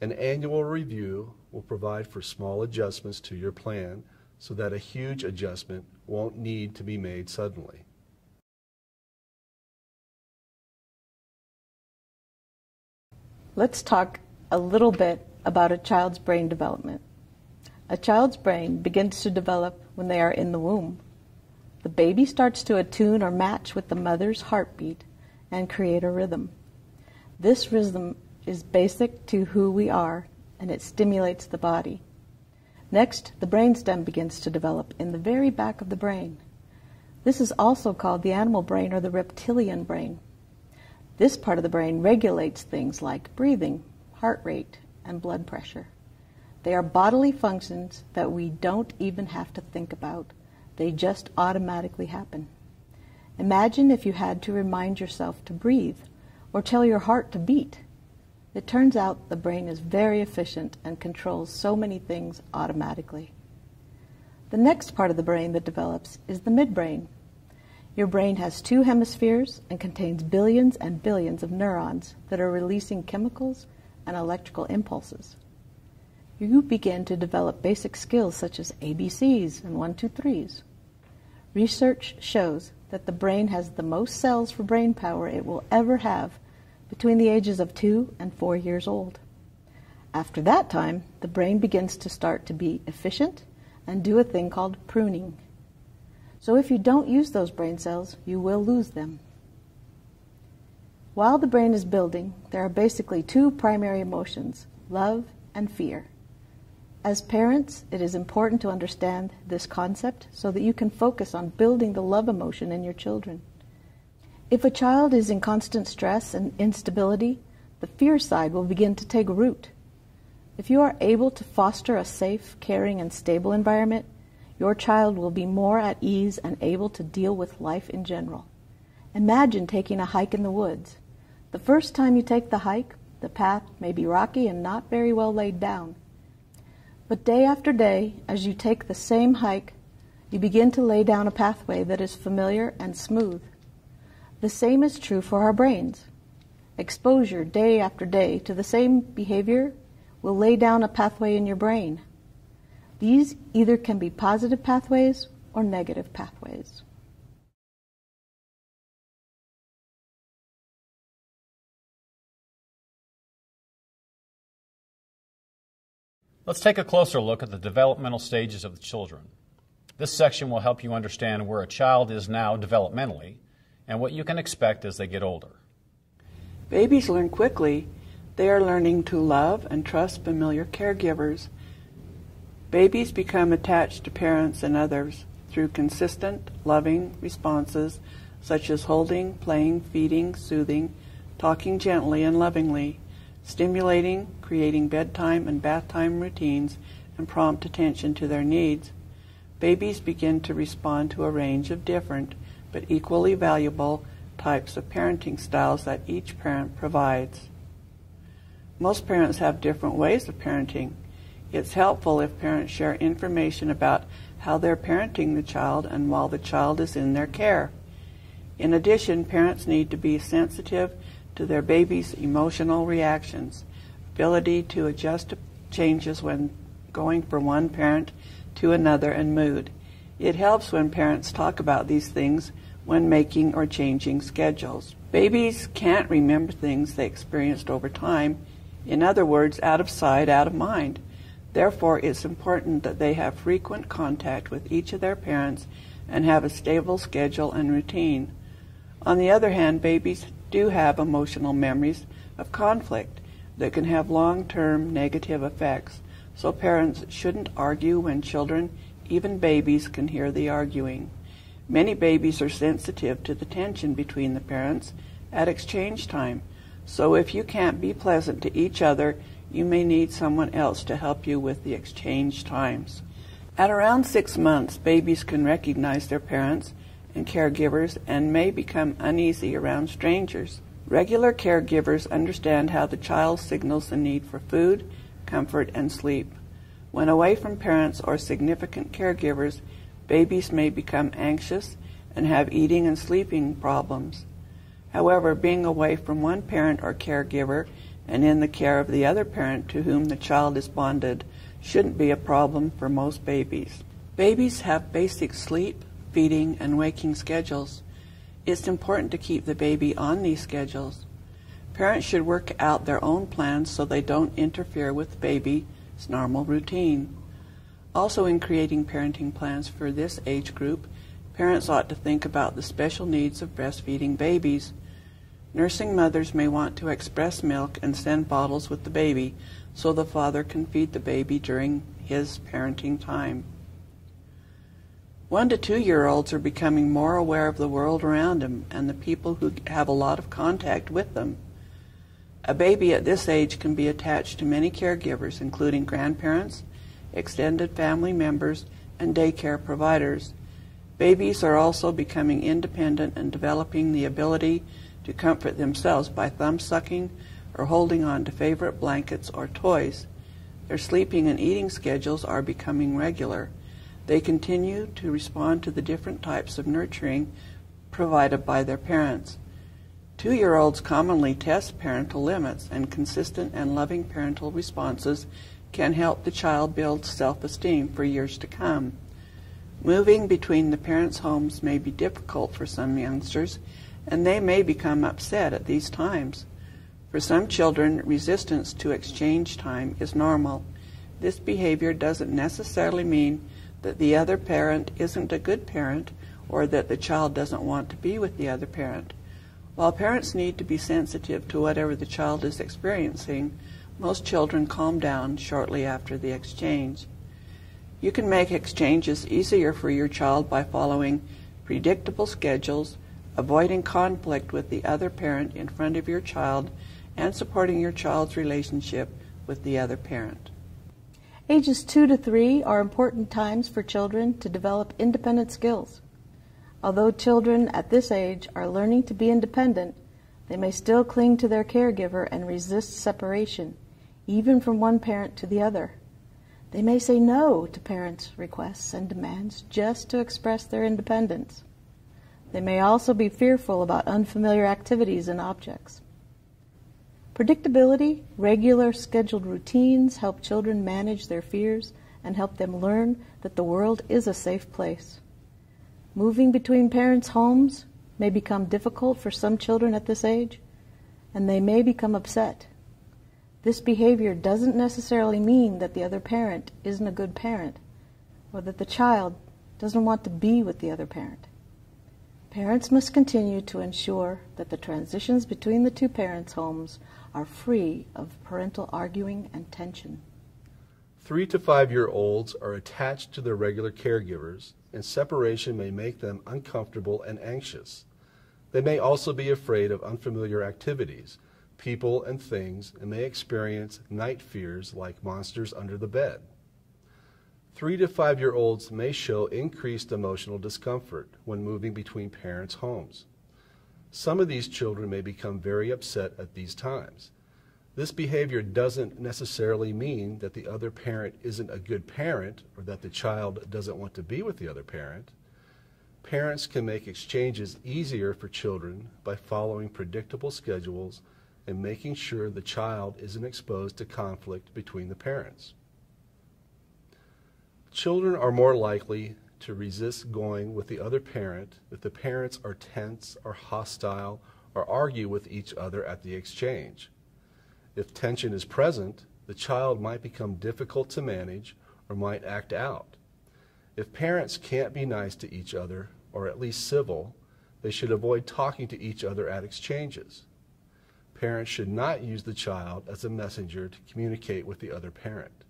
An annual review will provide for small adjustments to your plan so that a huge adjustment won't need to be made suddenly. Let's talk a little bit about a child's brain development. A child's brain begins to develop when they are in the womb. The baby starts to attune or match with the mother's heartbeat and create a rhythm. This rhythm is basic to who we are and it stimulates the body. Next, the brainstem begins to develop in the very back of the brain. This is also called the animal brain or the reptilian brain. This part of the brain regulates things like breathing, heart rate, and blood pressure. They are bodily functions that we don't even have to think about. They just automatically happen. Imagine if you had to remind yourself to breathe or tell your heart to beat. It turns out the brain is very efficient and controls so many things automatically. The next part of the brain that develops is the midbrain. Your brain has two hemispheres and contains billions and billions of neurons that are releasing chemicals and electrical impulses. You begin to develop basic skills such as ABCs and 1, 2, 3s. Research shows that the brain has the most cells for brain power it will ever have between the ages of 2 and 4 years old. After that time, the brain begins to start to be efficient and do a thing called pruning. So if you don't use those brain cells, you will lose them. While the brain is building, there are basically two primary emotions love and fear. As parents, it is important to understand this concept so that you can focus on building the love emotion in your children. If a child is in constant stress and instability, the fear side will begin to take root. If you are able to foster a safe, caring, and stable environment, your child will be more at ease and able to deal with life in general. Imagine taking a hike in the woods. The first time you take the hike, the path may be rocky and not very well laid down. But day after day, as you take the same hike, you begin to lay down a pathway that is familiar and smooth. The same is true for our brains. Exposure day after day to the same behavior will lay down a pathway in your brain. These either can be positive pathways or negative pathways. Let's take a closer look at the developmental stages of the children. This section will help you understand where a child is now developmentally and what you can expect as they get older. Babies learn quickly. They are learning to love and trust familiar caregivers. Babies become attached to parents and others through consistent, loving responses such as holding, playing, feeding, soothing, talking gently and lovingly stimulating, creating bedtime and bath time routines, and prompt attention to their needs, babies begin to respond to a range of different but equally valuable types of parenting styles that each parent provides. Most parents have different ways of parenting. It's helpful if parents share information about how they're parenting the child and while the child is in their care. In addition, parents need to be sensitive to their baby's emotional reactions, ability to adjust to changes when going from one parent to another, and mood. It helps when parents talk about these things when making or changing schedules. Babies can't remember things they experienced over time. In other words, out of sight, out of mind. Therefore, it's important that they have frequent contact with each of their parents and have a stable schedule and routine. On the other hand, babies do have emotional memories of conflict that can have long term negative effects, so parents shouldn't argue when children, even babies, can hear the arguing. Many babies are sensitive to the tension between the parents at exchange time, so if you can't be pleasant to each other, you may need someone else to help you with the exchange times. At around six months, babies can recognize their parents and caregivers and may become uneasy around strangers. Regular caregivers understand how the child signals the need for food, comfort, and sleep. When away from parents or significant caregivers, babies may become anxious and have eating and sleeping problems. However, being away from one parent or caregiver and in the care of the other parent to whom the child is bonded shouldn't be a problem for most babies. Babies have basic sleep, feeding, and waking schedules. It's important to keep the baby on these schedules. Parents should work out their own plans so they don't interfere with the baby's normal routine. Also, in creating parenting plans for this age group, parents ought to think about the special needs of breastfeeding babies. Nursing mothers may want to express milk and send bottles with the baby so the father can feed the baby during his parenting time. One to two year olds are becoming more aware of the world around them and the people who have a lot of contact with them. A baby at this age can be attached to many caregivers, including grandparents, extended family members, and daycare providers. Babies are also becoming independent and developing the ability to comfort themselves by thumb sucking or holding on to favorite blankets or toys. Their sleeping and eating schedules are becoming regular. They continue to respond to the different types of nurturing provided by their parents. Two year olds commonly test parental limits, and consistent and loving parental responses can help the child build self esteem for years to come. Moving between the parents' homes may be difficult for some youngsters, and they may become upset at these times. For some children, resistance to exchange time is normal. This behavior doesn't necessarily mean that the other parent isn't a good parent or that the child doesn't want to be with the other parent. While parents need to be sensitive to whatever the child is experiencing, most children calm down shortly after the exchange. You can make exchanges easier for your child by following predictable schedules, avoiding conflict with the other parent in front of your child, and supporting your child's relationship with the other parent. Ages 2 to 3 are important times for children to develop independent skills. Although children at this age are learning to be independent, they may still cling to their caregiver and resist separation, even from one parent to the other. They may say no to parents' requests and demands just to express their independence. They may also be fearful about unfamiliar activities and objects. Predictability, regular scheduled routines help children manage their fears and help them learn that the world is a safe place. Moving between parents' homes may become difficult for some children at this age, and they may become upset. This behavior doesn't necessarily mean that the other parent isn't a good parent or that the child doesn't want to be with the other parent. Parents must continue to ensure that the transitions between the two parents' homes are free of parental arguing and tension. Three to five year olds are attached to their regular caregivers, and separation may make them uncomfortable and anxious. They may also be afraid of unfamiliar activities, people, and things, and may experience night fears like monsters under the bed. Three to five year olds may show increased emotional discomfort when moving between parents' homes. Some of these children may become very upset at these times. This behavior doesn't necessarily mean that the other parent isn't a good parent or that the child doesn't want to be with the other parent. Parents can make exchanges easier for children by following predictable schedules and making sure the child isn't exposed to conflict between the parents. Children are more likely to resist going with the other parent if the parents are tense or hostile or argue with each other at the exchange. If tension is present, the child might become difficult to manage or might act out. If parents can't be nice to each other, or at least civil, they should avoid talking to each other at exchanges. Parents should not use the child as a messenger to communicate with the other parent.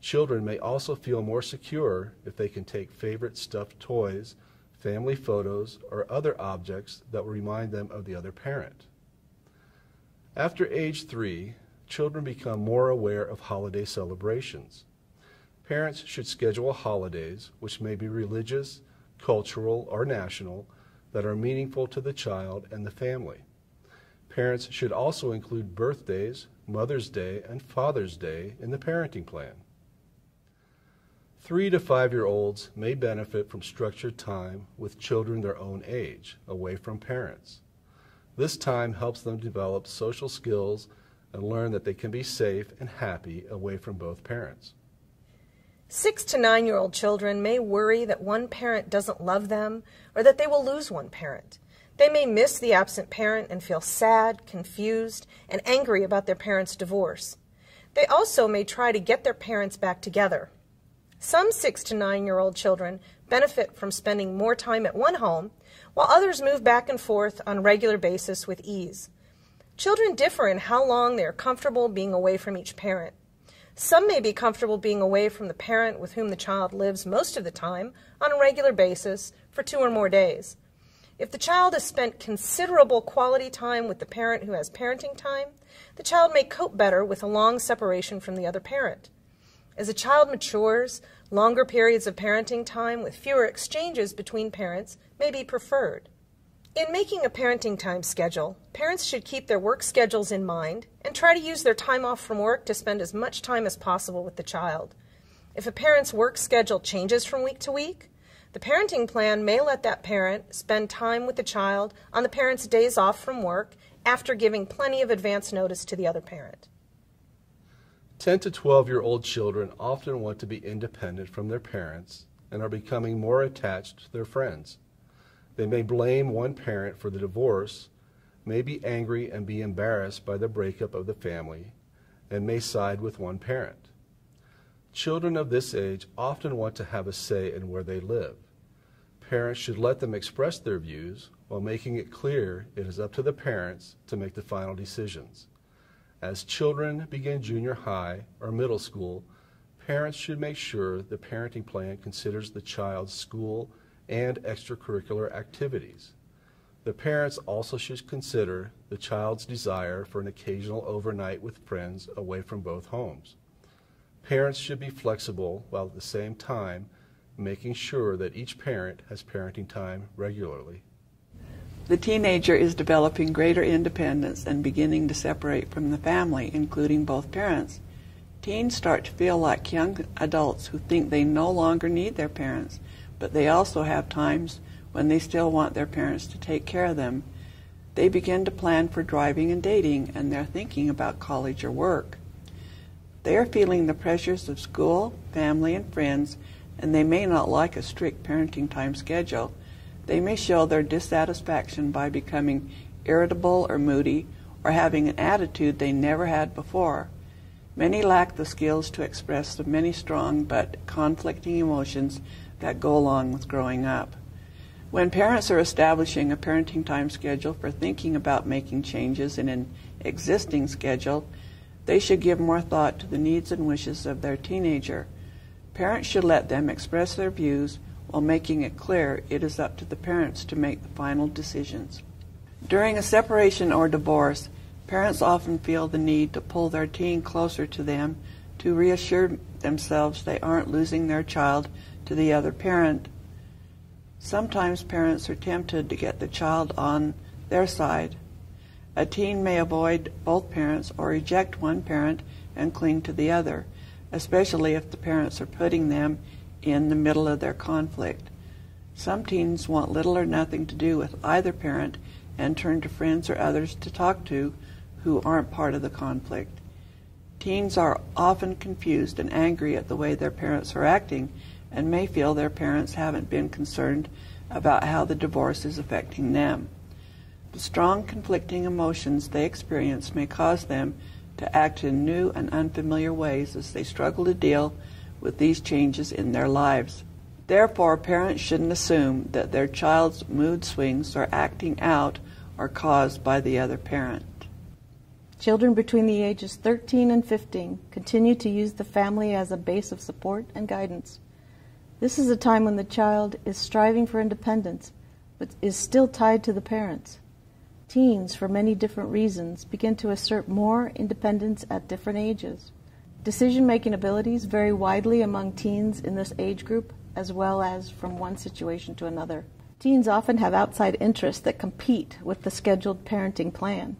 Children may also feel more secure if they can take favorite stuffed toys, family photos, or other objects that will remind them of the other parent. After age three, children become more aware of holiday celebrations. Parents should schedule holidays, which may be religious, cultural, or national, that are meaningful to the child and the family. Parents should also include birthdays, Mother's Day, and Father's Day in the parenting plan. Three to five year olds may benefit from structured time with children their own age, away from parents. This time helps them develop social skills and learn that they can be safe and happy away from both parents. Six to nine year old children may worry that one parent doesn't love them or that they will lose one parent. They may miss the absent parent and feel sad, confused, and angry about their parent's divorce. They also may try to get their parents back together. Some six to nine year old children benefit from spending more time at one home, while others move back and forth on a regular basis with ease. Children differ in how long they are comfortable being away from each parent. Some may be comfortable being away from the parent with whom the child lives most of the time on a regular basis for two or more days. If the child has spent considerable quality time with the parent who has parenting time, the child may cope better with a long separation from the other parent. As a child matures, longer periods of parenting time with fewer exchanges between parents may be preferred. In making a parenting time schedule, parents should keep their work schedules in mind and try to use their time off from work to spend as much time as possible with the child. If a parent's work schedule changes from week to week, the parenting plan may let that parent spend time with the child on the parent's days off from work after giving plenty of advance notice to the other parent. 10 to 12 year old children often want to be independent from their parents and are becoming more attached to their friends. They may blame one parent for the divorce, may be angry and be embarrassed by the breakup of the family, and may side with one parent. Children of this age often want to have a say in where they live. Parents should let them express their views while making it clear it is up to the parents to make the final decisions. As children begin junior high or middle school, parents should make sure the parenting plan considers the child's school and extracurricular activities. The parents also should consider the child's desire for an occasional overnight with friends away from both homes. Parents should be flexible while at the same time making sure that each parent has parenting time regularly. The teenager is developing greater independence and beginning to separate from the family, including both parents. Teens start to feel like young adults who think they no longer need their parents, but they also have times when they still want their parents to take care of them. They begin to plan for driving and dating, and they're thinking about college or work. They are feeling the pressures of school, family, and friends, and they may not like a strict parenting time schedule. They may show their dissatisfaction by becoming irritable or moody or having an attitude they never had before. Many lack the skills to express the many strong but conflicting emotions that go along with growing up. When parents are establishing a parenting time schedule for thinking about making changes in an existing schedule, they should give more thought to the needs and wishes of their teenager. Parents should let them express their views while making it clear it is up to the parents to make the final decisions. During a separation or divorce, parents often feel the need to pull their teen closer to them to reassure themselves they aren't losing their child to the other parent. Sometimes parents are tempted to get the child on their side. A teen may avoid both parents or reject one parent and cling to the other especially if the parents are putting them in the middle of their conflict. Some teens want little or nothing to do with either parent and turn to friends or others to talk to who aren't part of the conflict. Teens are often confused and angry at the way their parents are acting and may feel their parents haven't been concerned about how the divorce is affecting them. The strong conflicting emotions they experience may cause them to act in new and unfamiliar ways as they struggle to deal with these changes in their lives. Therefore, parents shouldn't assume that their child's mood swings or acting out are caused by the other parent. Children between the ages 13 and 15 continue to use the family as a base of support and guidance. This is a time when the child is striving for independence, but is still tied to the parents. Teens, for many different reasons, begin to assert more independence at different ages. Decision making abilities vary widely among teens in this age group, as well as from one situation to another. Teens often have outside interests that compete with the scheduled parenting plan.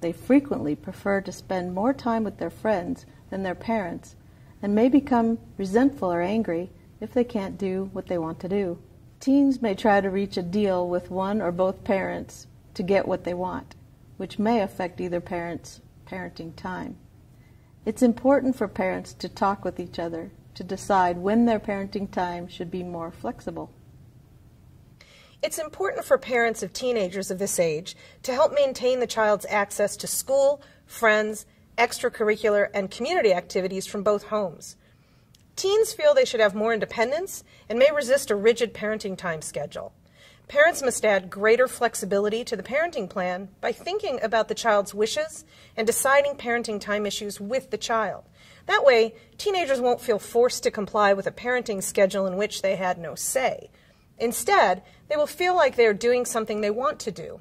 They frequently prefer to spend more time with their friends than their parents and may become resentful or angry if they can't do what they want to do. Teens may try to reach a deal with one or both parents to get what they want, which may affect either parent's parenting time. It's important for parents to talk with each other to decide when their parenting time should be more flexible. It's important for parents of teenagers of this age to help maintain the child's access to school, friends, extracurricular, and community activities from both homes. Teens feel they should have more independence and may resist a rigid parenting time schedule. Parents must add greater flexibility to the parenting plan by thinking about the child's wishes and deciding parenting time issues with the child. That way, teenagers won't feel forced to comply with a parenting schedule in which they had no say. Instead, they will feel like they are doing something they want to do.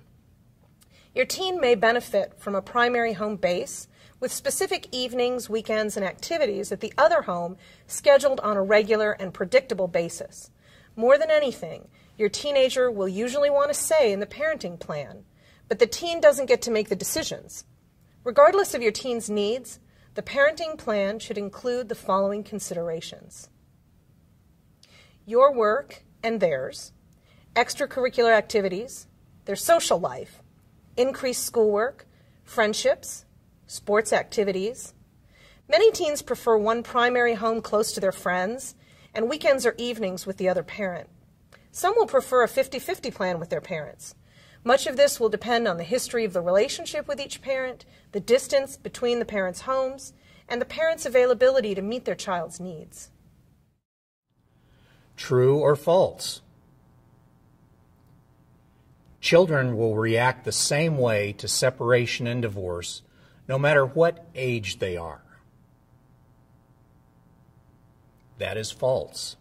Your teen may benefit from a primary home base with specific evenings, weekends, and activities at the other home scheduled on a regular and predictable basis. More than anything, your teenager will usually want to say in the parenting plan, but the teen doesn't get to make the decisions. Regardless of your teen's needs, the parenting plan should include the following considerations your work and theirs, extracurricular activities, their social life, increased schoolwork, friendships, sports activities. Many teens prefer one primary home close to their friends and weekends or evenings with the other parent. Some will prefer a 50 50 plan with their parents. Much of this will depend on the history of the relationship with each parent, the distance between the parents' homes, and the parents' availability to meet their child's needs. True or false? Children will react the same way to separation and divorce no matter what age they are. That is false.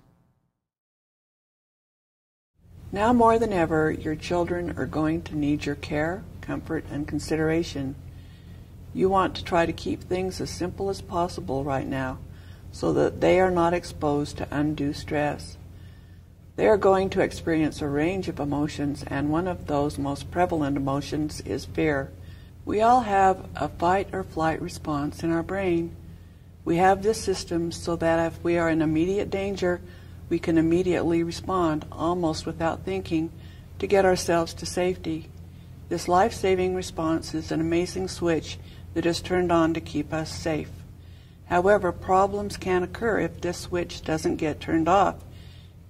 Now more than ever, your children are going to need your care, comfort, and consideration. You want to try to keep things as simple as possible right now so that they are not exposed to undue stress. They are going to experience a range of emotions, and one of those most prevalent emotions is fear. We all have a fight or flight response in our brain. We have this system so that if we are in immediate danger, we can immediately respond, almost without thinking, to get ourselves to safety. This life saving response is an amazing switch that is turned on to keep us safe. However, problems can occur if this switch doesn't get turned off.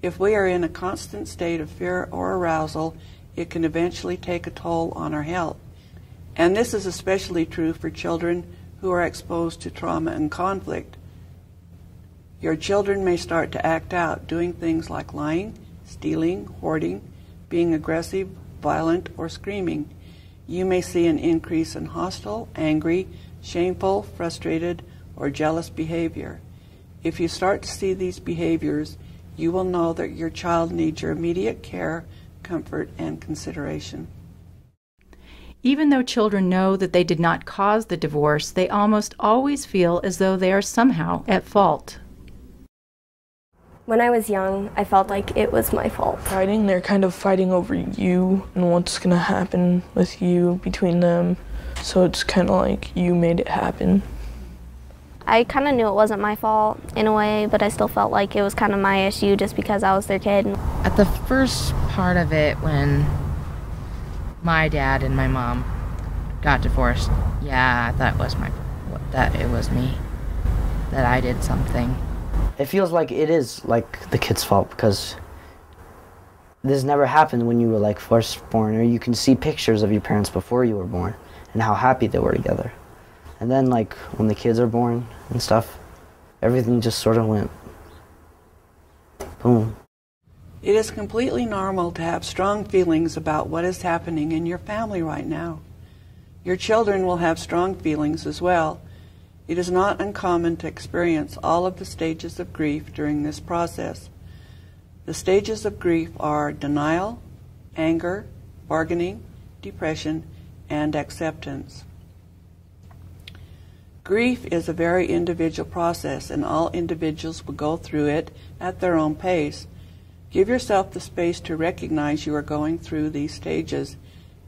If we are in a constant state of fear or arousal, it can eventually take a toll on our health. And this is especially true for children who are exposed to trauma and conflict. Your children may start to act out, doing things like lying, stealing, hoarding, being aggressive, violent, or screaming. You may see an increase in hostile, angry, shameful, frustrated, or jealous behavior. If you start to see these behaviors, you will know that your child needs your immediate care, comfort, and consideration. Even though children know that they did not cause the divorce, they almost always feel as though they are somehow at fault. When I was young, I felt like it was my fault. Fighting, they're kind of fighting over you and what's going to happen with you between them. So it's kind of like you made it happen. I kind of knew it wasn't my fault in a way, but I still felt like it was kind of my issue just because I was their kid. At the first part of it, when my dad and my mom got divorced, yeah, that was my that it was me that I did something. It feels like it is like the kid's fault because this never happened when you were like first born, or you can see pictures of your parents before you were born and how happy they were together. And then like when the kids are born and stuff, everything just sort of went boom. It is completely normal to have strong feelings about what is happening in your family right now. Your children will have strong feelings as well. It is not uncommon to experience all of the stages of grief during this process. The stages of grief are denial, anger, bargaining, depression, and acceptance. Grief is a very individual process, and all individuals will go through it at their own pace. Give yourself the space to recognize you are going through these stages.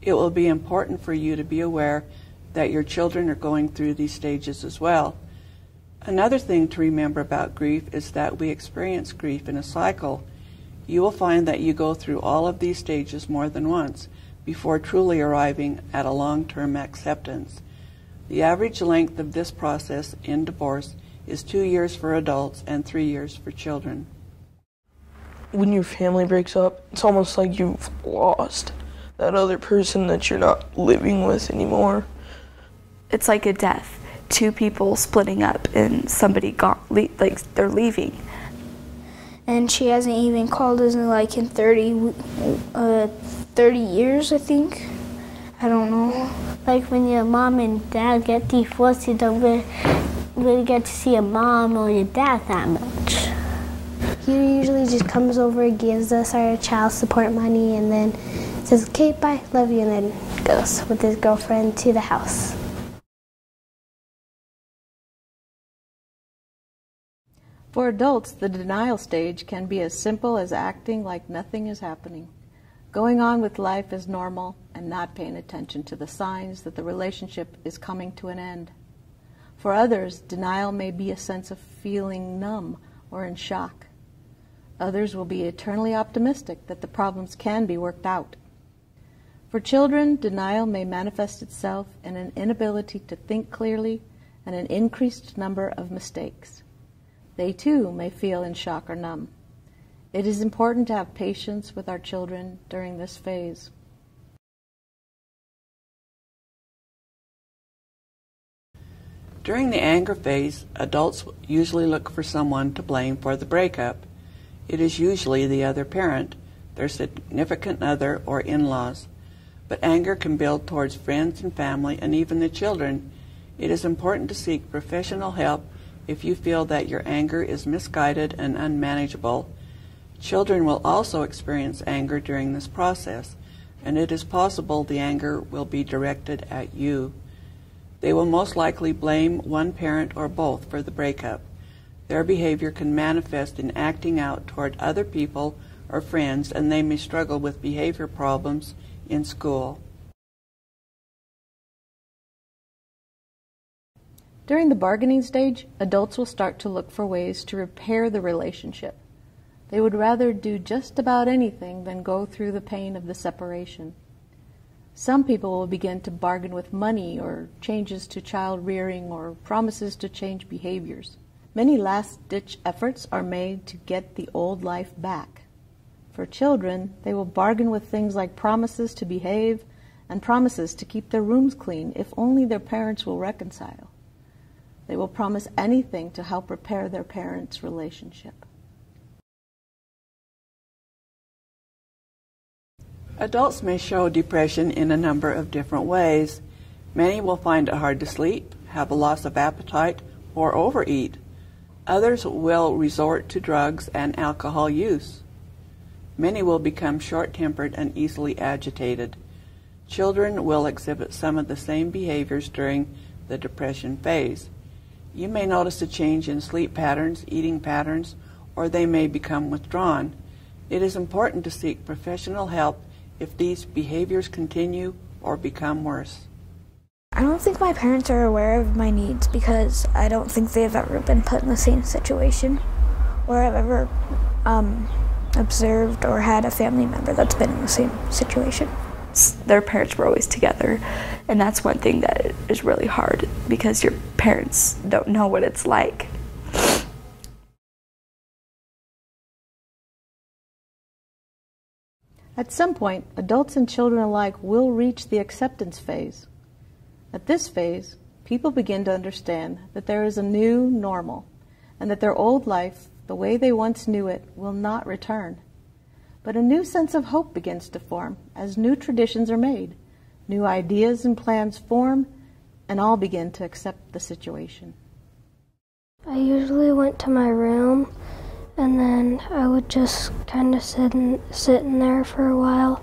It will be important for you to be aware that your children are going through these stages as well. Another thing to remember about grief is that we experience grief in a cycle. You will find that you go through all of these stages more than once before truly arriving at a long term acceptance. The average length of this process in divorce is two years for adults and three years for children. When your family breaks up, it's almost like you've lost that other person that you're not living with anymore. It's like a death. Two people splitting up and somebody gone, like they're leaving. And she hasn't even called us in like in 30, uh, 30 years, I think. I don't know. Like when your mom and dad get divorced, you don't really, really get to see your mom or your dad that much. He usually just comes over, gives us our child support money, and then says, okay, bye, love you, and then goes with his girlfriend to the house. For adults, the denial stage can be as simple as acting like nothing is happening going on with life as normal and not paying attention to the signs that the relationship is coming to an end. For others, denial may be a sense of feeling numb or in shock. Others will be eternally optimistic that the problems can be worked out. For children, denial may manifest itself in an inability to think clearly and an increased number of mistakes. They too may feel in shock or numb. It is important to have patience with our children during this phase. During the anger phase, adults usually look for someone to blame for the breakup. It is usually the other parent, their significant other, or in laws. But anger can build towards friends and family and even the children. It is important to seek professional help if you feel that your anger is misguided and unmanageable. Children will also experience anger during this process, and it is possible the anger will be directed at you. They will most likely blame one parent or both for the breakup. Their behavior can manifest in acting out toward other people or friends, and they may struggle with behavior problems in school. During the bargaining stage, adults will start to look for ways to repair the relationship. They would rather do just about anything than go through the pain of the separation. Some people will begin to bargain with money or changes to child rearing or promises to change behaviors. Many last ditch efforts are made to get the old life back. For children, they will bargain with things like promises to behave and promises to keep their rooms clean if only their parents will reconcile. They will promise anything to help repair their parents' relationship. Adults may show depression in a number of different ways. Many will find it hard to sleep, have a loss of appetite, or overeat. Others will resort to drugs and alcohol use. Many will become short tempered and easily agitated. Children will exhibit some of the same behaviors during the depression phase. You may notice a change in sleep patterns, eating patterns, or they may become withdrawn. It is important to seek professional help if these behaviors continue or become worse? I don't think my parents are aware of my needs because I don't think they've ever been put in the same situation or I've ever um, observed or had a family member that's been in the same situation. Their parents were always together, and that's one thing that is really hard because your parents don't know what it's like At some point, adults and children alike will reach the acceptance phase. At this phase, people begin to understand that there is a new normal and that their old life, the way they once knew it, will not return. But a new sense of hope begins to form as new traditions are made, new ideas and plans form, and all begin to accept the situation. I usually went to my room and then I would just kind of sit in, sit in there for a while.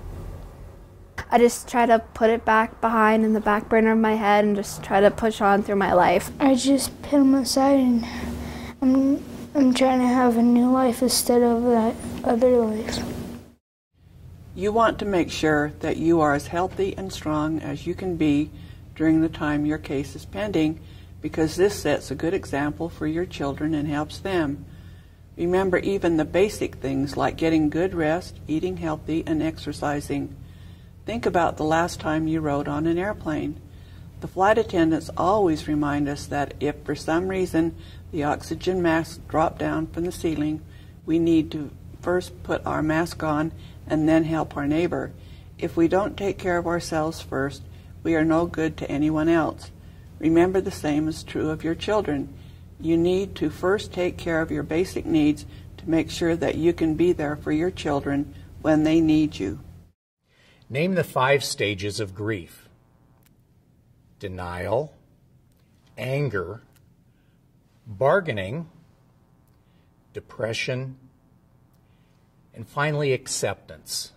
I just try to put it back behind in the back burner of my head and just try to push on through my life. I just put them aside and I'm, I'm trying to have a new life instead of that other life. You want to make sure that you are as healthy and strong as you can be during the time your case is pending because this sets a good example for your children and helps them. Remember even the basic things like getting good rest, eating healthy, and exercising. Think about the last time you rode on an airplane. The flight attendants always remind us that if for some reason the oxygen mask dropped down from the ceiling, we need to first put our mask on and then help our neighbor. If we don't take care of ourselves first, we are no good to anyone else. Remember the same is true of your children you need to first take care of your basic needs to make sure that you can be there for your children when they need you. Name the five stages of grief denial, anger, bargaining, depression, and finally acceptance.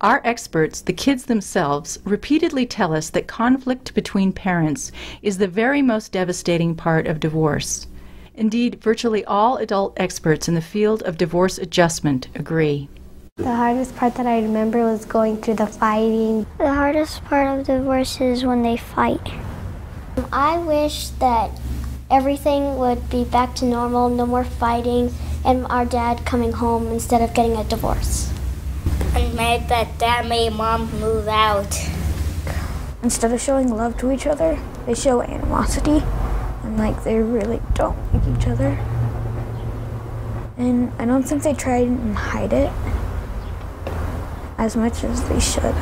Our experts, the kids themselves, repeatedly tell us that conflict between parents is the very most devastating part of divorce. Indeed, virtually all adult experts in the field of divorce adjustment agree. The hardest part that I remember was going through the fighting. The hardest part of divorce is when they fight. I wish that everything would be back to normal, no more fighting, and our dad coming home instead of getting a divorce. I'm mad that dad made mom move out. Instead of showing love to each other, they show animosity. And like they really don't like each other. And I don't think they try and hide it as much as they should.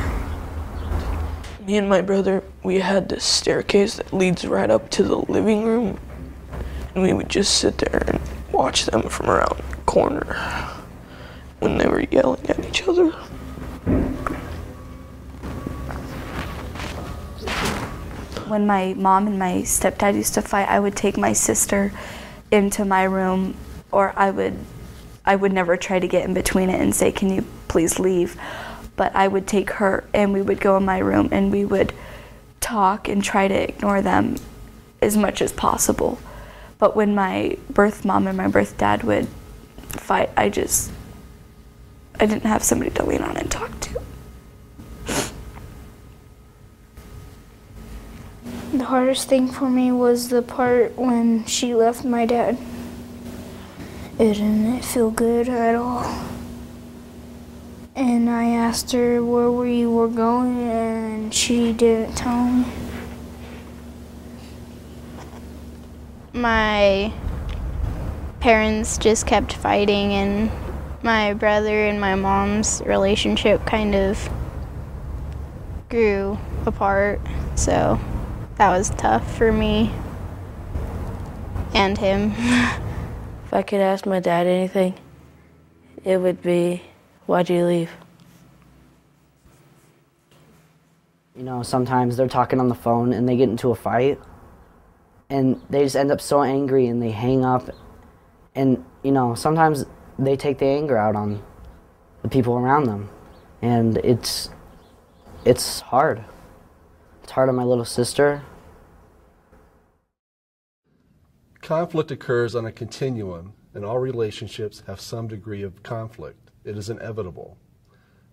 Me and my brother, we had this staircase that leads right up to the living room. And we would just sit there and watch them from around the corner when they were yelling at each other. When my mom and my stepdad used to fight, I would take my sister into my room or I would I would never try to get in between it and say, "Can you please leave?" But I would take her and we would go in my room and we would talk and try to ignore them as much as possible. But when my birth mom and my birth dad would fight, I just I didn't have somebody to lean on and talk to. The hardest thing for me was the part when she left my dad. It didn't feel good at all. And I asked her where we were going, and she didn't tell me. My parents just kept fighting, and my brother and my mom's relationship kind of grew apart. So that was tough for me and him. If I could ask my dad anything, it would be, why'd you leave? You know, sometimes they're talking on the phone and they get into a fight and they just end up so angry and they hang up. And, you know, sometimes they take the anger out on the people around them. And it's, it's hard. It's hard on my little sister. Conflict occurs on a continuum, and all relationships have some degree of conflict. It is inevitable.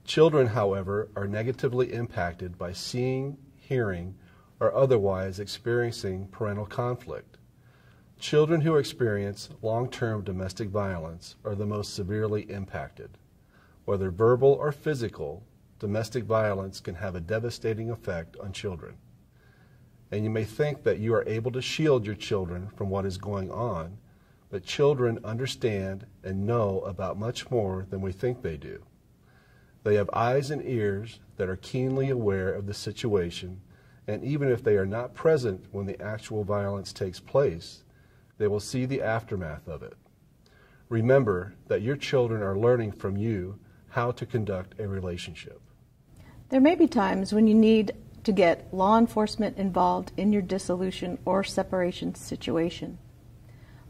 Children, however, are negatively impacted by seeing, hearing, or otherwise experiencing parental conflict. Children who experience long term domestic violence are the most severely impacted. Whether verbal or physical, domestic violence can have a devastating effect on children. And you may think that you are able to shield your children from what is going on, but children understand and know about much more than we think they do. They have eyes and ears that are keenly aware of the situation, and even if they are not present when the actual violence takes place, they will see the aftermath of it. Remember that your children are learning from you how to conduct a relationship. There may be times when you need to get law enforcement involved in your dissolution or separation situation.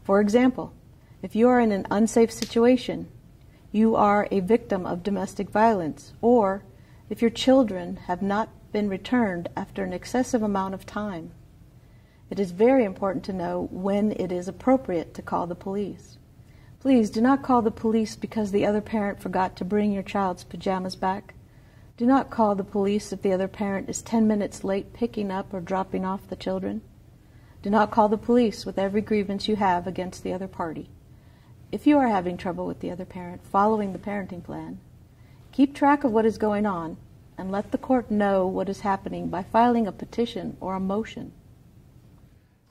For example, if you are in an unsafe situation, you are a victim of domestic violence, or if your children have not been returned after an excessive amount of time, it is very important to know when it is appropriate to call the police. Please do not call the police because the other parent forgot to bring your child's pajamas back. Do not call the police if the other parent is 10 minutes late picking up or dropping off the children. Do not call the police with every grievance you have against the other party. If you are having trouble with the other parent following the parenting plan, keep track of what is going on and let the court know what is happening by filing a petition or a motion.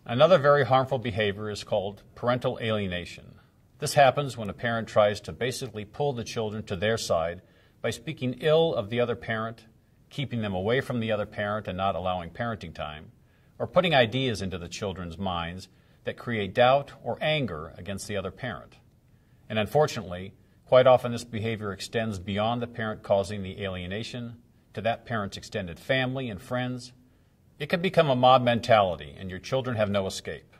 Another very harmful behavior is called parental alienation. This happens when a parent tries to basically pull the children to their side by speaking ill of the other parent, keeping them away from the other parent and not allowing parenting time, or putting ideas into the children's minds that create doubt or anger against the other parent. And unfortunately, quite often this behavior extends beyond the parent causing the alienation to that parent's extended family and friends. It can become a mob mentality, and your children have no escape.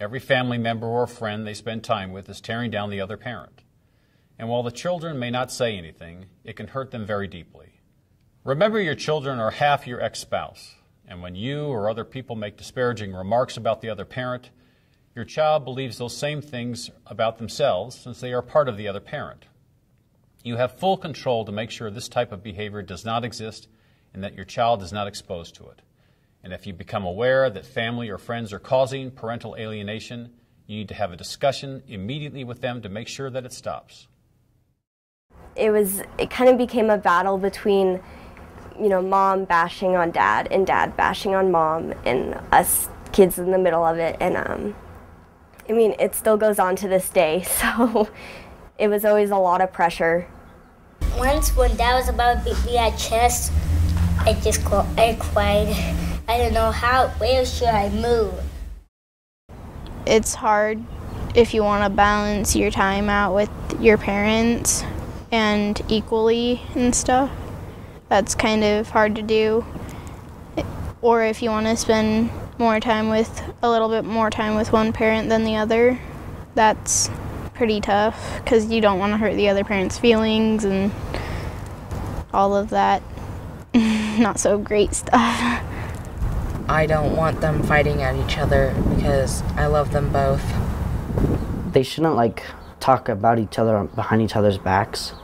Every family member or friend they spend time with is tearing down the other parent. And while the children may not say anything, it can hurt them very deeply. Remember, your children are half your ex spouse, and when you or other people make disparaging remarks about the other parent, your child believes those same things about themselves since they are part of the other parent. You have full control to make sure this type of behavior does not exist and that your child is not exposed to it. And if you become aware that family or friends are causing parental alienation, you need to have a discussion immediately with them to make sure that it stops. It was it kind of became a battle between you know mom bashing on dad and dad bashing on mom and us kids in the middle of it and um I mean it still goes on to this day so it was always a lot of pressure. Once when dad was about to beat me at chess, I just I cried. I don't know how where should I move it's hard if you want to balance your time out with your parents and equally and stuff. That's kind of hard to do. Or if you want to spend more time with a little bit more time with one parent than the other, that's pretty tough because you don't want to hurt the other parent's feelings and all of that not so great stuff. I don't want them fighting at each other because I love them both. They shouldn't like talk about each other behind each other's backs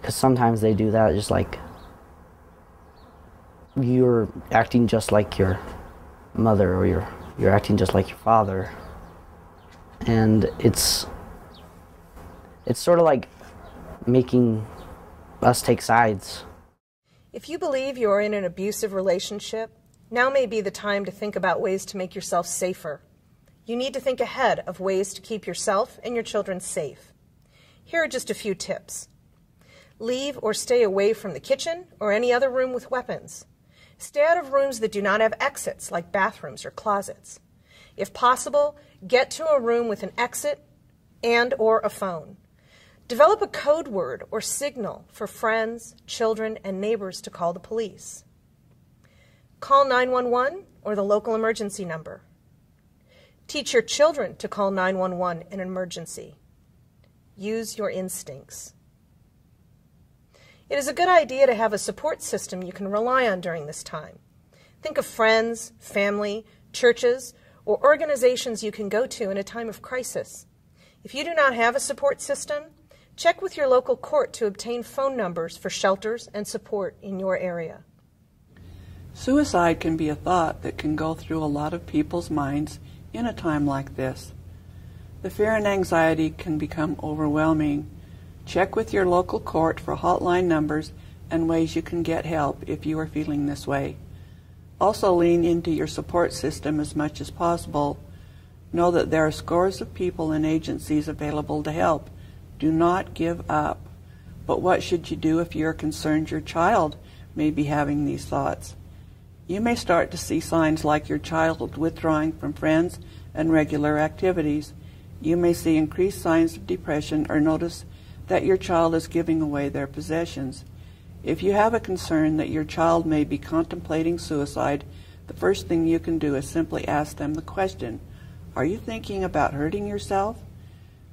because sometimes they do that just like you're acting just like your mother or you're you're acting just like your father and it's it's sort of like making us take sides if you believe you are in an abusive relationship now may be the time to think about ways to make yourself safer. You need to think ahead of ways to keep yourself and your children safe. Here are just a few tips. Leave or stay away from the kitchen or any other room with weapons. Stay out of rooms that do not have exits, like bathrooms or closets. If possible, get to a room with an exit and or a phone. Develop a code word or signal for friends, children, and neighbors to call the police. Call 911 or the local emergency number. Teach your children to call 911 in an emergency. Use your instincts. It is a good idea to have a support system you can rely on during this time. Think of friends, family, churches, or organizations you can go to in a time of crisis. If you do not have a support system, check with your local court to obtain phone numbers for shelters and support in your area. Suicide can be a thought that can go through a lot of people's minds in a time like this. The fear and anxiety can become overwhelming. Check with your local court for hotline numbers and ways you can get help if you are feeling this way. Also, lean into your support system as much as possible. Know that there are scores of people and agencies available to help. Do not give up. But what should you do if you're concerned your child may be having these thoughts? You may start to see signs like your child withdrawing from friends and regular activities. You may see increased signs of depression or notice that your child is giving away their possessions. If you have a concern that your child may be contemplating suicide, the first thing you can do is simply ask them the question Are you thinking about hurting yourself?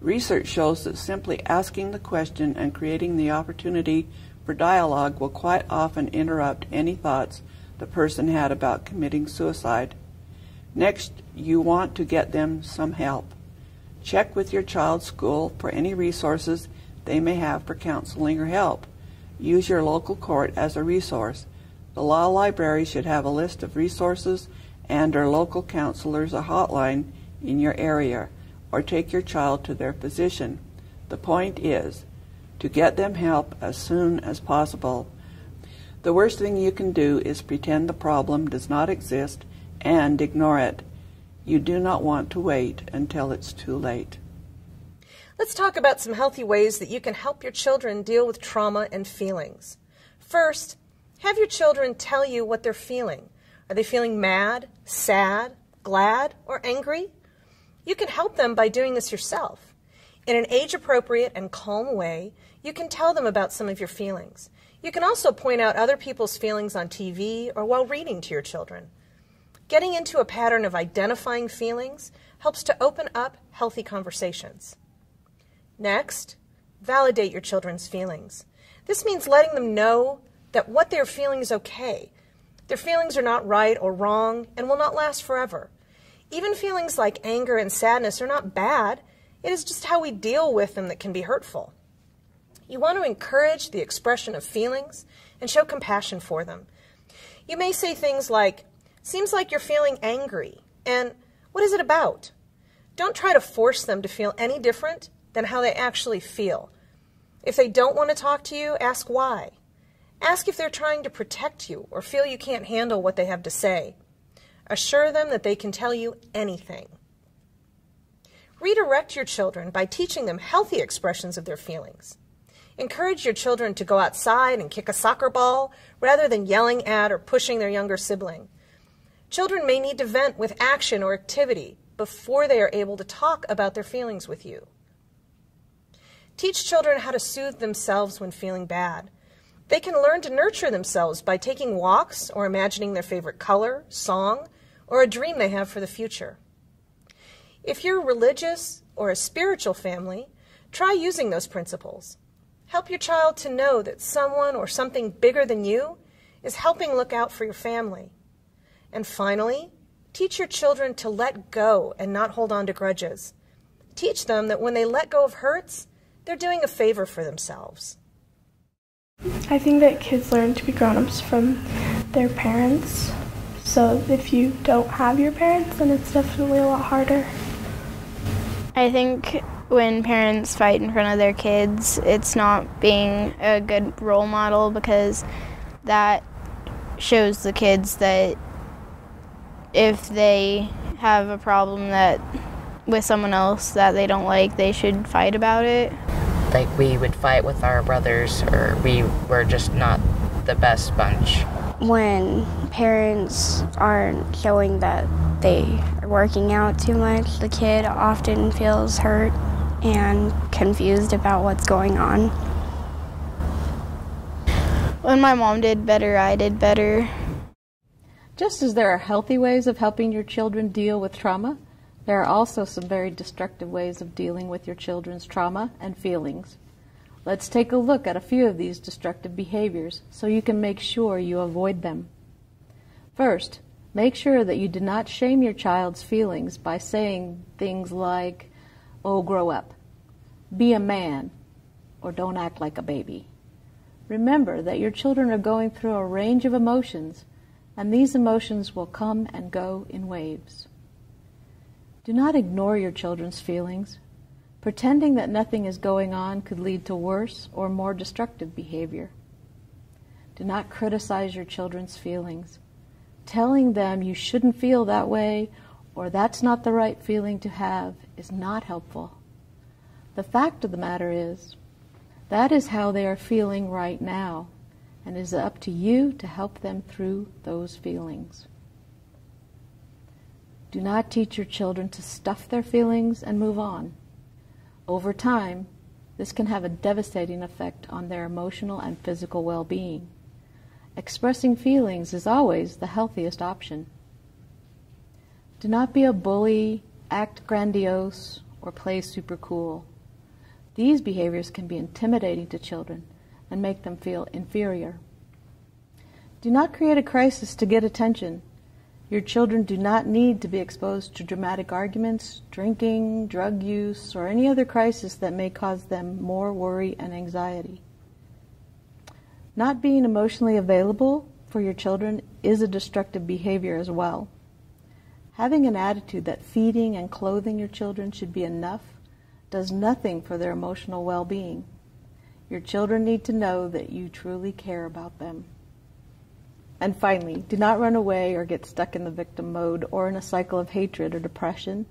Research shows that simply asking the question and creating the opportunity for dialogue will quite often interrupt any thoughts the person had about committing suicide. Next, you want to get them some help. Check with your child's school for any resources they may have for counseling or help. Use your local court as a resource. The law library should have a list of resources and or local counselors a hotline in your area or take your child to their physician. The point is to get them help as soon as possible. The worst thing you can do is pretend the problem does not exist and ignore it. You do not want to wait until it's too late. Let's talk about some healthy ways that you can help your children deal with trauma and feelings. First, have your children tell you what they're feeling. Are they feeling mad, sad, glad, or angry? You can help them by doing this yourself. In an age appropriate and calm way, you can tell them about some of your feelings. You can also point out other people's feelings on TV or while reading to your children. Getting into a pattern of identifying feelings helps to open up healthy conversations. Next, validate your children's feelings. This means letting them know that what they're feeling is okay. Their feelings are not right or wrong and will not last forever. Even feelings like anger and sadness are not bad. It is just how we deal with them that can be hurtful. You want to encourage the expression of feelings and show compassion for them. You may say things like, Seems like you're feeling angry. And what is it about? Don't try to force them to feel any different than how they actually feel. If they don't want to talk to you, ask why. Ask if they're trying to protect you or feel you can't handle what they have to say. Assure them that they can tell you anything. Redirect your children by teaching them healthy expressions of their feelings. Encourage your children to go outside and kick a soccer ball rather than yelling at or pushing their younger sibling. Children may need to vent with action or activity before they are able to talk about their feelings with you. Teach children how to soothe themselves when feeling bad. They can learn to nurture themselves by taking walks or imagining their favorite color, song, or a dream they have for the future. If you're religious or a spiritual family, try using those principles. Help your child to know that someone or something bigger than you is helping look out for your family. And finally, teach your children to let go and not hold on to grudges. Teach them that when they let go of hurts, they're doing a favor for themselves. I think that kids learn to be grown-ups from their parents. So if you don't have your parents, then it's definitely a lot harder. I think when parents fight in front of their kids, it's not being a good role model because that shows the kids that if they have a problem that with someone else that they don't like, they should fight about it. Like we would fight with our brothers, or we were just not the best bunch. When parents aren't showing that they are working out too much, the kid often feels hurt and confused about what's going on. When my mom did better, I did better. Just as there are healthy ways of helping your children deal with trauma, there are also some very destructive ways of dealing with your children's trauma and feelings. Let's take a look at a few of these destructive behaviors so you can make sure you avoid them. First, make sure that you do not shame your child's feelings by saying things like, oh, grow up, be a man, or don't act like a baby. Remember that your children are going through a range of emotions, and these emotions will come and go in waves. Do not ignore your children's feelings. Pretending that nothing is going on could lead to worse or more destructive behavior. Do not criticize your children's feelings. Telling them you shouldn't feel that way or that's not the right feeling to have is not helpful. The fact of the matter is, that is how they are feeling right now, and it is up to you to help them through those feelings. Do not teach your children to stuff their feelings and move on. Over time, this can have a devastating effect on their emotional and physical well being. Expressing feelings is always the healthiest option. Do not be a bully, act grandiose, or play super cool. These behaviors can be intimidating to children and make them feel inferior. Do not create a crisis to get attention. Your children do not need to be exposed to dramatic arguments, drinking, drug use, or any other crisis that may cause them more worry and anxiety. Not being emotionally available for your children is a destructive behavior as well. Having an attitude that feeding and clothing your children should be enough does nothing for their emotional well being. Your children need to know that you truly care about them. And finally, do not run away or get stuck in the victim mode or in a cycle of hatred or depression.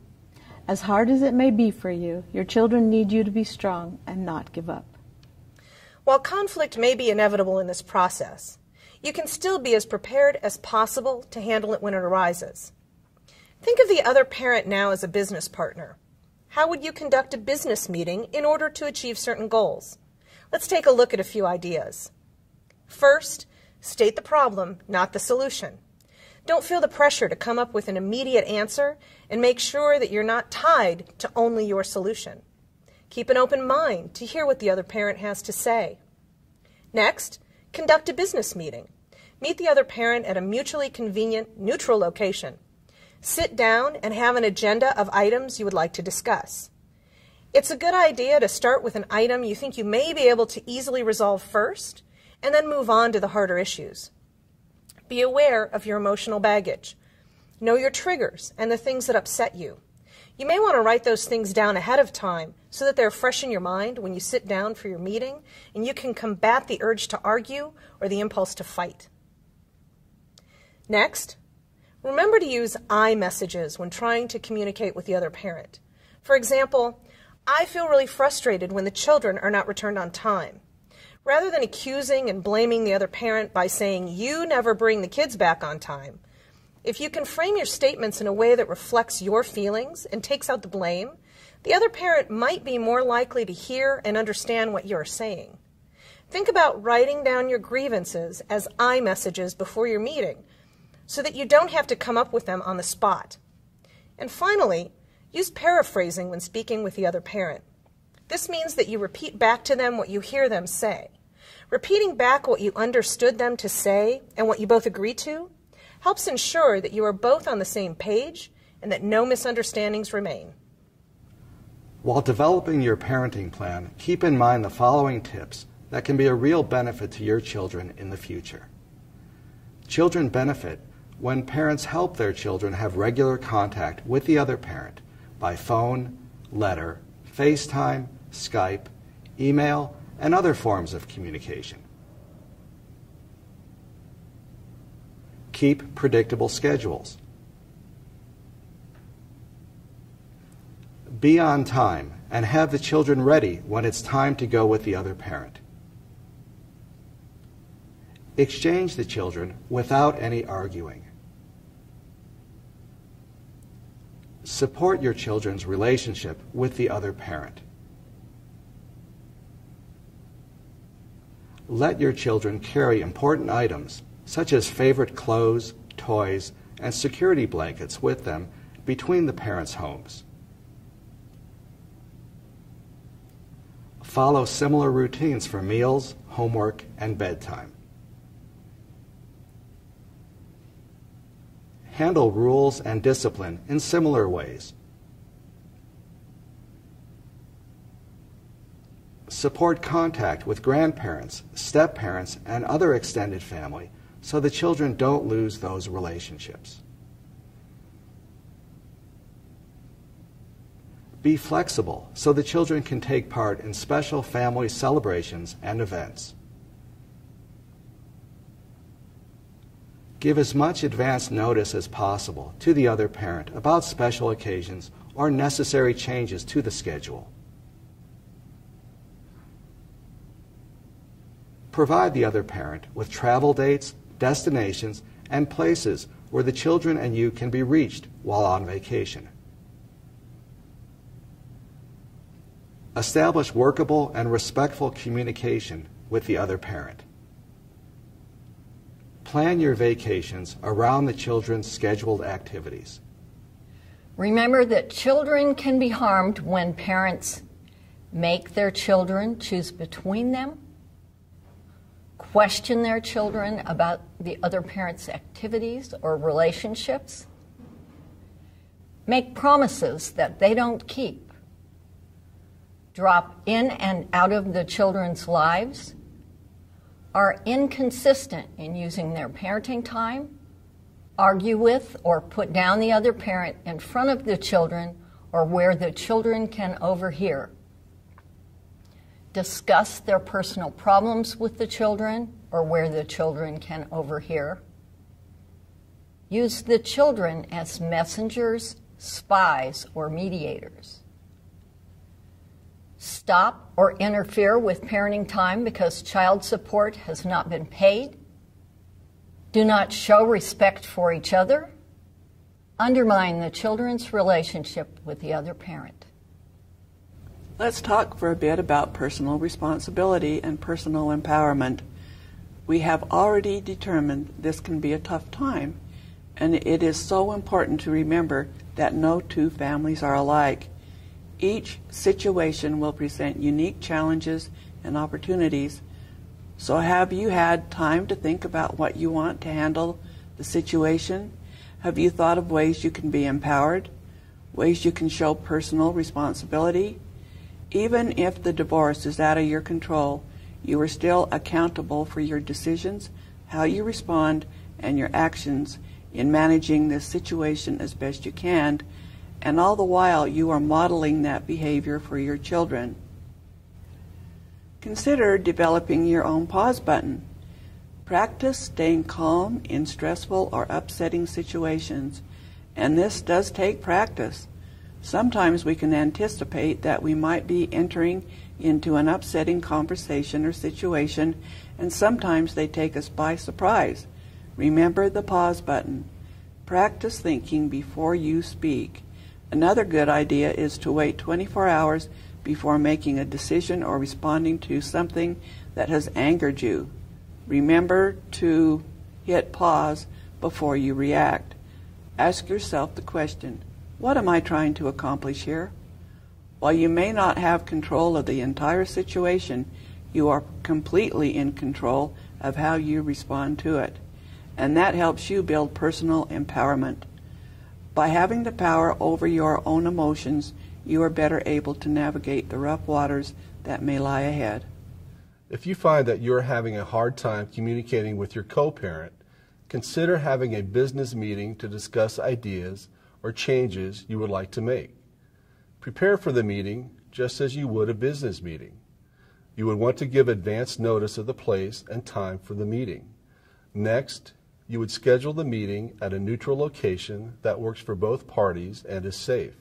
As hard as it may be for you, your children need you to be strong and not give up. While conflict may be inevitable in this process, you can still be as prepared as possible to handle it when it arises. Think of the other parent now as a business partner. How would you conduct a business meeting in order to achieve certain goals? Let's take a look at a few ideas. First, state the problem, not the solution. Don't feel the pressure to come up with an immediate answer and make sure that you're not tied to only your solution. Keep an open mind to hear what the other parent has to say. Next, conduct a business meeting. Meet the other parent at a mutually convenient, neutral location. Sit down and have an agenda of items you would like to discuss. It's a good idea to start with an item you think you may be able to easily resolve first, and then move on to the harder issues. Be aware of your emotional baggage. Know your triggers and the things that upset you. You may want to write those things down ahead of time so that they're fresh in your mind when you sit down for your meeting and you can combat the urge to argue or the impulse to fight. Next, remember to use I messages when trying to communicate with the other parent. For example, I feel really frustrated when the children are not returned on time. Rather than accusing and blaming the other parent by saying, You never bring the kids back on time, if you can frame your statements in a way that reflects your feelings and takes out the blame, the other parent might be more likely to hear and understand what you're saying. Think about writing down your grievances as I messages before your meeting so that you don't have to come up with them on the spot. And finally, use paraphrasing when speaking with the other parent. This means that you repeat back to them what you hear them say. Repeating back what you understood them to say and what you both agree to helps ensure that you are both on the same page and that no misunderstandings remain. While developing your parenting plan, keep in mind the following tips that can be a real benefit to your children in the future. Children benefit when parents help their children have regular contact with the other parent by phone, letter, FaceTime, Skype, email, and other forms of communication. Keep predictable schedules. Be on time and have the children ready when it's time to go with the other parent. Exchange the children without any arguing. Support your children's relationship with the other parent. Let your children carry important items such as favorite clothes, toys, and security blankets with them between the parents' homes. Follow similar routines for meals, homework, and bedtime. Handle rules and discipline in similar ways. Support contact with grandparents, step parents, and other extended family so the children don't lose those relationships. Be flexible so the children can take part in special family celebrations and events. Give as much advance notice as possible to the other parent about special occasions or necessary changes to the schedule. Provide the other parent with travel dates, destinations, and places where the children and you can be reached while on vacation. Establish workable and respectful communication with the other parent. Plan your vacations around the children's scheduled activities. Remember that children can be harmed when parents make their children choose between them question their children about the other parent's activities or relationships, make promises that they don't keep, drop in and out of the children's lives, are inconsistent in using their parenting time, argue with or put down the other parent in front of the children or where the children can overhear discuss their personal problems with the children or where the children can overhear. Use the children as messengers, spies, or mediators. Stop or interfere with parenting time because child support has not been paid. Do not show respect for each other. Undermine the children's relationship with the other parent. Let's talk for a bit about personal responsibility and personal empowerment. We have already determined this can be a tough time, and it is so important to remember that no two families are alike. Each situation will present unique challenges and opportunities. So, have you had time to think about what you want to handle the situation? Have you thought of ways you can be empowered? Ways you can show personal responsibility? Even if the divorce is out of your control, you are still accountable for your decisions, how you respond, and your actions in managing this situation as best you can, and all the while you are modeling that behavior for your children. Consider developing your own pause button. Practice staying calm in stressful or upsetting situations, and this does take practice. Sometimes we can anticipate that we might be entering into an upsetting conversation or situation, and sometimes they take us by surprise. Remember the pause button. Practice thinking before you speak. Another good idea is to wait 24 hours before making a decision or responding to something that has angered you. Remember to hit pause before you react. Ask yourself the question What am I trying to accomplish here? While you may not have control of the entire situation, you are completely in control of how you respond to it. And that helps you build personal empowerment. By having the power over your own emotions, you are better able to navigate the rough waters that may lie ahead. If you find that you're having a hard time communicating with your co parent, consider having a business meeting to discuss ideas or changes you would like to make. Prepare for the meeting just as you would a business meeting. You would want to give advance notice of the place and time for the meeting. Next, you would schedule the meeting at a neutral location that works for both parties and is safe.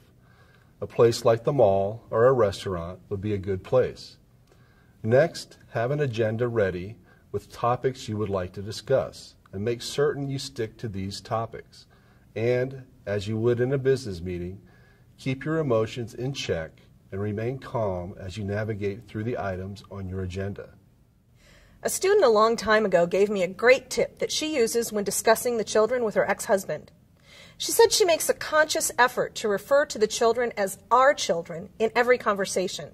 A place like the mall or a restaurant would be a good place. Next, have an agenda ready with topics you would like to discuss and make certain you stick to these topics. And, as you would in a business meeting, keep your emotions in check and remain calm as you navigate through the items on your agenda. A student a long time ago gave me a great tip that she uses when discussing the children with her ex husband. She said she makes a conscious effort to refer to the children as our children in every conversation.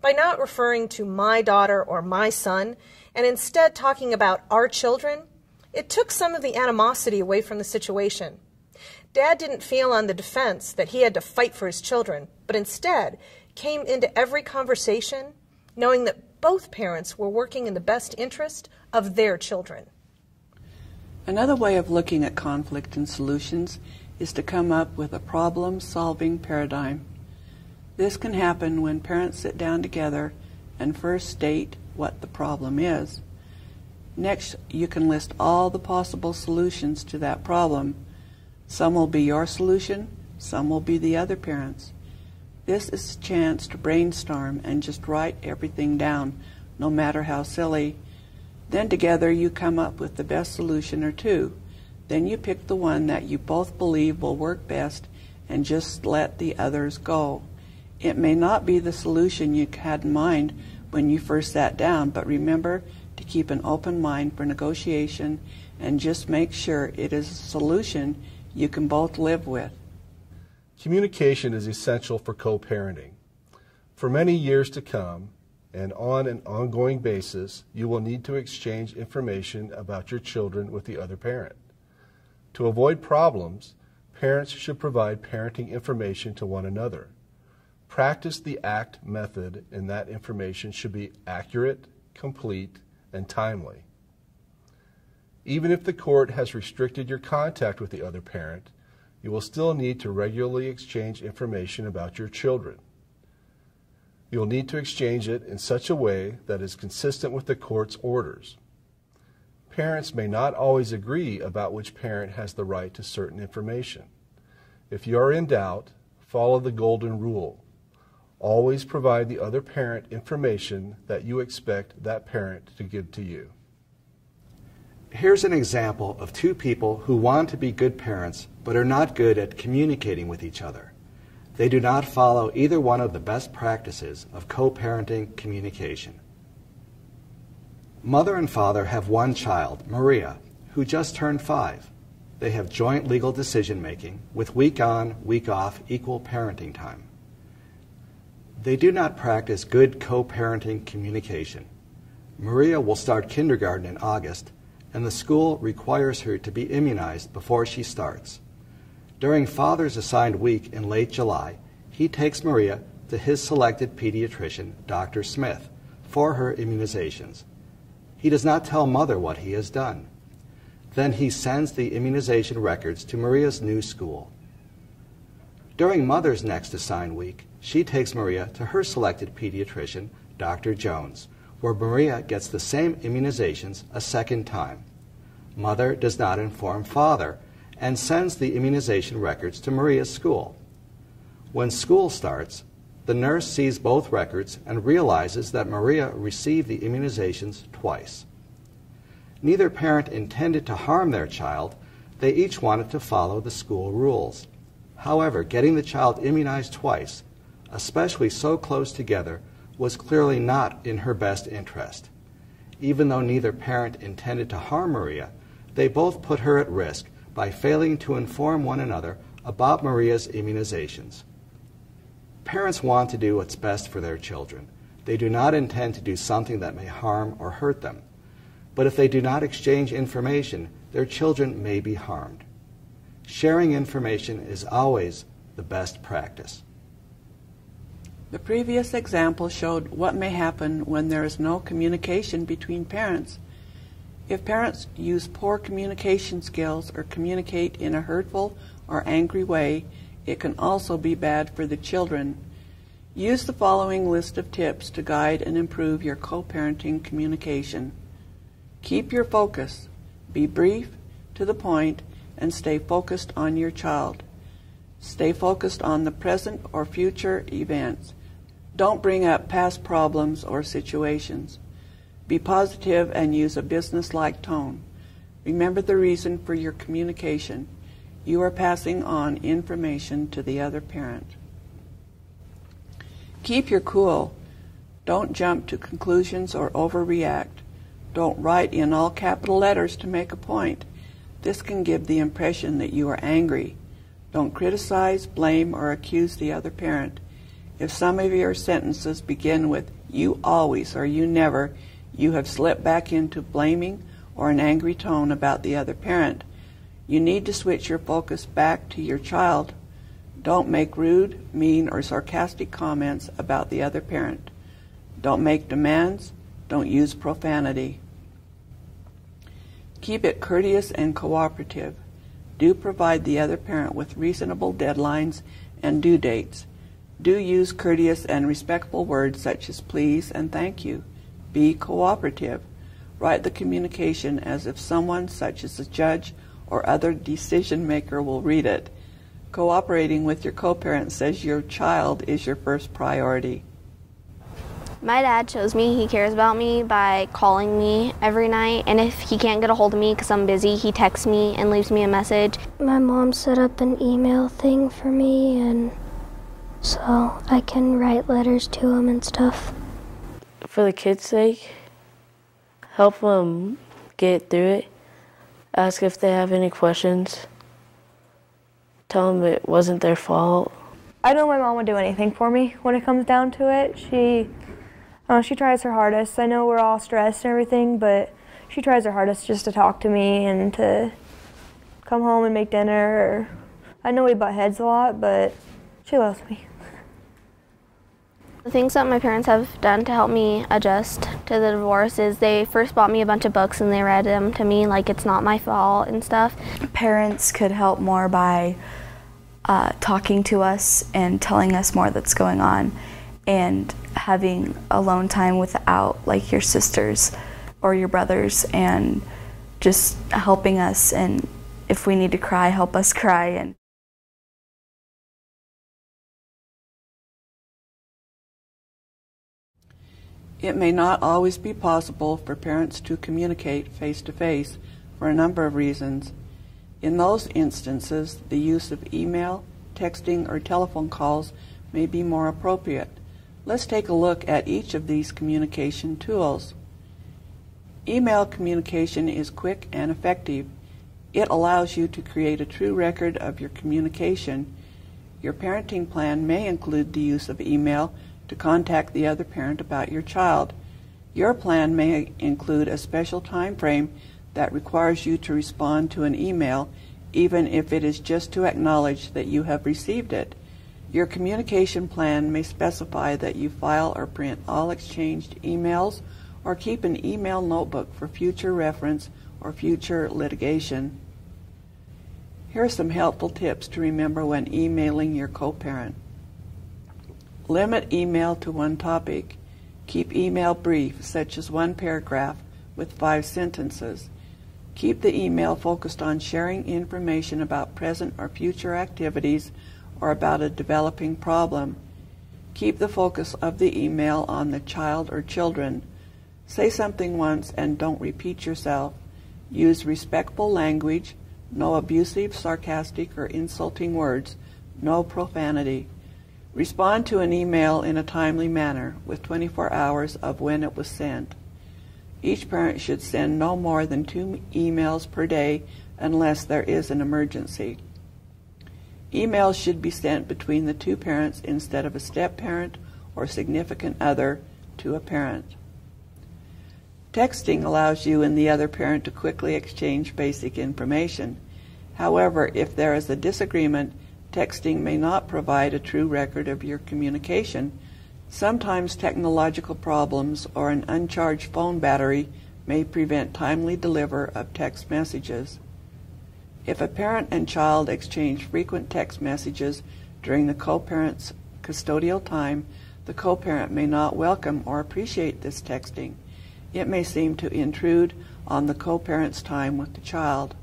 By not referring to my daughter or my son, and instead talking about our children, it took some of the animosity away from the situation. Dad didn't feel on the defense that he had to fight for his children, but instead came into every conversation knowing that both parents were working in the best interest of their children. Another way of looking at conflict and solutions is to come up with a problem solving paradigm. This can happen when parents sit down together and first state what the problem is. Next, you can list all the possible solutions to that problem. Some will be your solution, some will be the other parents. This is a chance to brainstorm and just write everything down, no matter how silly. Then together you come up with the best solution or two. Then you pick the one that you both believe will work best and just let the others go. It may not be the solution you had in mind when you first sat down, but remember to keep an open mind for negotiation and just make sure it is a solution you can both live with. Communication is essential for co parenting. For many years to come, and on an ongoing basis, you will need to exchange information about your children with the other parent. To avoid problems, parents should provide parenting information to one another. Practice the ACT method, and that information should be accurate, complete, and timely. Even if the court has restricted your contact with the other parent, you will still need to regularly exchange information about your children. You will need to exchange it in such a way that is consistent with the court's orders. Parents may not always agree about which parent has the right to certain information. If you are in doubt, follow the golden rule. Always provide the other parent information that you expect that parent to give to you. Here's an example of two people who want to be good parents but are not good at communicating with each other. They do not follow either one of the best practices of co parenting communication. Mother and father have one child, Maria, who just turned five. They have joint legal decision making with week on, week off equal parenting time. They do not practice good co parenting communication. Maria will start kindergarten in August and the school requires her to be immunized before she starts. During Father's assigned week in late July, he takes Maria to his selected pediatrician, Dr. Smith, for her immunizations. He does not tell Mother what he has done. Then he sends the immunization records to Maria's new school. During Mother's Next Assigned week, she takes Maria to her selected pediatrician, Dr. Jones, where Maria gets the same immunizations a second time. Mother does not inform father and sends the immunization records to Maria's school. When school starts, the nurse sees both records and realizes that Maria received the immunizations twice. Neither parent intended to harm their child, they each wanted to follow the school rules. However, getting the child immunized twice, especially so close together, was clearly not in her best interest. Even though neither parent intended to harm Maria, they both put her at risk by failing to inform one another about Maria's immunizations. Parents want to do what's best for their children. They do not intend to do something that may harm or hurt them. But if they do not exchange information, their children may be harmed. Sharing information is always the best practice. The previous example showed what may happen when there is no communication between parents. If parents use poor communication skills or communicate in a hurtful or angry way, it can also be bad for the children. Use the following list of tips to guide and improve your co parenting communication. Keep your focus. Be brief, to the point, and stay focused on your child. Stay focused on the present or future events. Don't bring up past problems or situations. Be positive and use a business-like tone. Remember the reason for your communication. You are passing on information to the other parent. Keep your cool. Don't jump to conclusions or overreact. Don't write in all capital letters to make a point. This can give the impression that you are angry. Don't criticize, blame, or accuse the other parent. If some of your sentences begin with you always or you never, you have slipped back into blaming or an angry tone about the other parent. You need to switch your focus back to your child. Don't make rude, mean, or sarcastic comments about the other parent. Don't make demands. Don't use profanity. Keep it courteous and cooperative. Do provide the other parent with reasonable deadlines and due dates. Do use courteous and respectful words such as please and thank you. Be cooperative. Write the communication as if someone such as a judge or other decision maker will read it. Cooperating with your co parent says your child is your first priority. My dad shows me he cares about me by calling me every night, and if he can't get a hold of me because I'm busy, he texts me and leaves me a message. My mom set up an email thing for me, and so I can write letters to them and stuff. For the kids' sake, help them get through it. Ask if they have any questions. Tell them it wasn't their fault. I know my mom would do anything for me when it comes down to it. She uh, she tries her hardest. I know we're all stressed and everything, but she tries her hardest just to talk to me and to come home and make dinner. Or, I know we butt heads a lot, but she loves me. The things that my parents have done to help me adjust to the divorce is they first bought me a bunch of books and they read them to me like it's not my fault and stuff. Parents could help more by uh, talking to us and telling us more that's going on and having alone time without like your sisters or your brothers and just helping us and if we need to cry help us cry and It may not always be possible for parents to communicate face to face for a number of reasons. In those instances, the use of email, texting, or telephone calls may be more appropriate. Let's take a look at each of these communication tools. Email communication is quick and effective. It allows you to create a true record of your communication. Your parenting plan may include the use of email to contact the other parent about your child. Your plan may include a special time frame that requires you to respond to an email, even if it is just to acknowledge that you have received it. Your communication plan may specify that you file or print all exchanged emails or keep an email notebook for future reference or future litigation. Here are some helpful tips to remember when emailing your co parent. Limit email to one topic. Keep email brief, such as one paragraph with five sentences. Keep the email focused on sharing information about present or future activities or about a developing problem. Keep the focus of the email on the child or children. Say something once and don't repeat yourself. Use respectful language, no abusive, sarcastic, or insulting words, no profanity. Respond to an email in a timely manner with 24 hours of when it was sent. Each parent should send no more than two emails per day unless there is an emergency. Emails should be sent between the two parents instead of a step parent or significant other to a parent. Texting allows you and the other parent to quickly exchange basic information. However, if there is a disagreement, texting may not provide a true record of your communication. Sometimes technological problems or an uncharged phone battery may prevent timely deliver of text messages. If a parent and child exchange frequent text messages during the co-parent's custodial time, the co-parent may not welcome or appreciate this texting. It may seem to intrude on the co-parent's time with the child.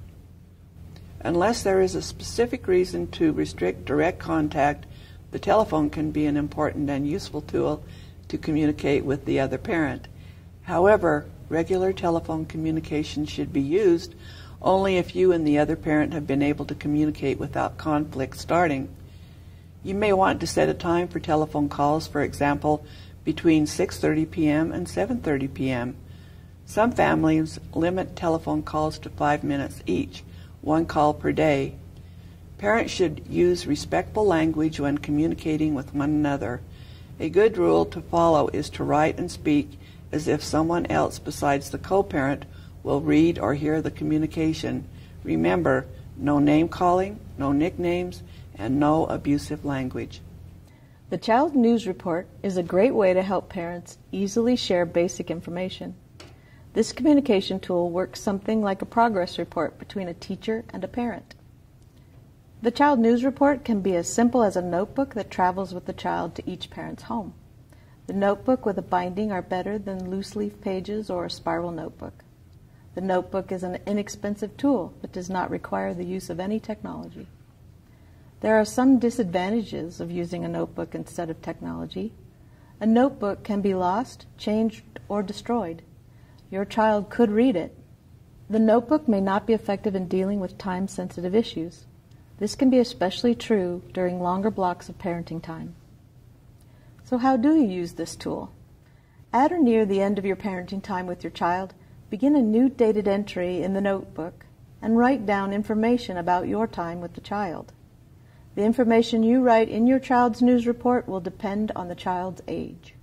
Unless there is a specific reason to restrict direct contact, the telephone can be an important and useful tool to communicate with the other parent. However, regular telephone communication should be used only if you and the other parent have been able to communicate without conflict starting. You may want to set a time for telephone calls, for example, between 6:30 p.m. and 7:30 p.m. Some families limit telephone calls to 5 minutes each one call per day. Parents should use respectful language when communicating with one another. A good rule to follow is to write and speak as if someone else besides the co parent will read or hear the communication. Remember, no name calling, no nicknames, and no abusive language. The Child News Report is a great way to help parents easily share basic information. This communication tool works something like a progress report between a teacher and a parent. The Child News Report can be as simple as a notebook that travels with the child to each parent's home. The notebook with a binding are better than loose leaf pages or a spiral notebook. The notebook is an inexpensive tool that does not require the use of any technology. There are some disadvantages of using a notebook instead of technology. A notebook can be lost, changed, or destroyed. Your child could read it. The notebook may not be effective in dealing with time sensitive issues. This can be especially true during longer blocks of parenting time. So, how do you use this tool? At or near the end of your parenting time with your child, begin a new dated entry in the notebook and write down information about your time with the child. The information you write in your child's news report will depend on the child's age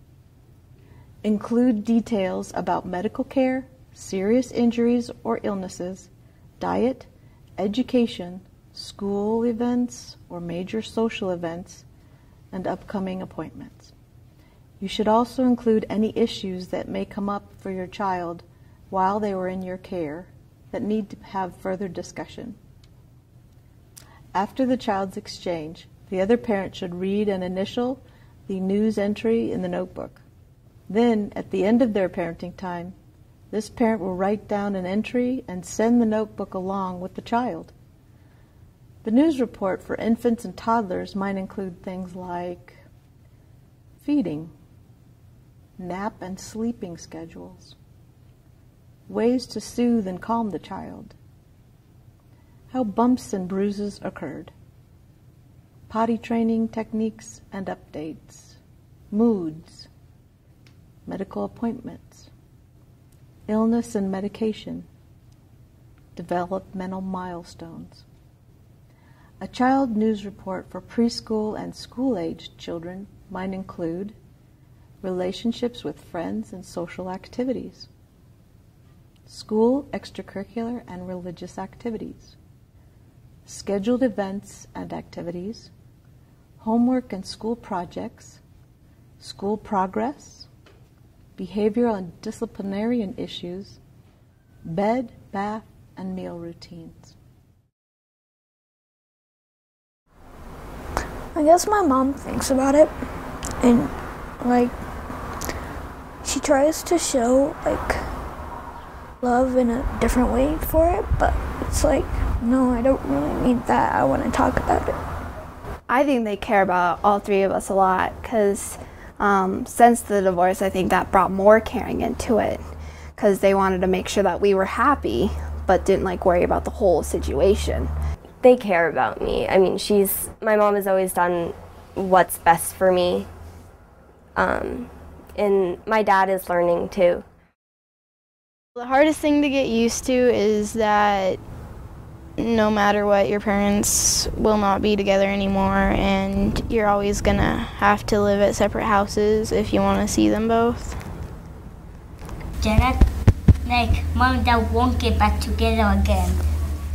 include details about medical care, serious injuries or illnesses, diet, education, school events or major social events, and upcoming appointments. You should also include any issues that may come up for your child while they were in your care that need to have further discussion. After the child's exchange, the other parent should read and initial the news entry in the notebook. Then, at the end of their parenting time, this parent will write down an entry and send the notebook along with the child. The news report for infants and toddlers might include things like feeding, nap and sleeping schedules, ways to soothe and calm the child, how bumps and bruises occurred, potty training techniques and updates, moods, medical appointments, illness and medication, developmental milestones. A child news report for preschool and school aged children might include relationships with friends and social activities, school extracurricular and religious activities, scheduled events and activities, homework and school projects, school progress, behavioral and disciplinarian issues, bed, bath and meal routines. I guess my mom thinks about it and like she tries to show like love in a different way for it, but it's like no, I don't really need that. I want to talk about it. I think they care about all three of us a lot because um, since the divorce, I think that brought more caring into it because they wanted to make sure that we were happy but didn't like worry about the whole situation. They care about me. I mean, she's my mom has always done what's best for me, um, and my dad is learning too. The hardest thing to get used to is that no matter what, your parents will not be together anymore, and you're always gonna have to live at separate houses if you want to see them both. Janet, like, mom and dad won't get back together again.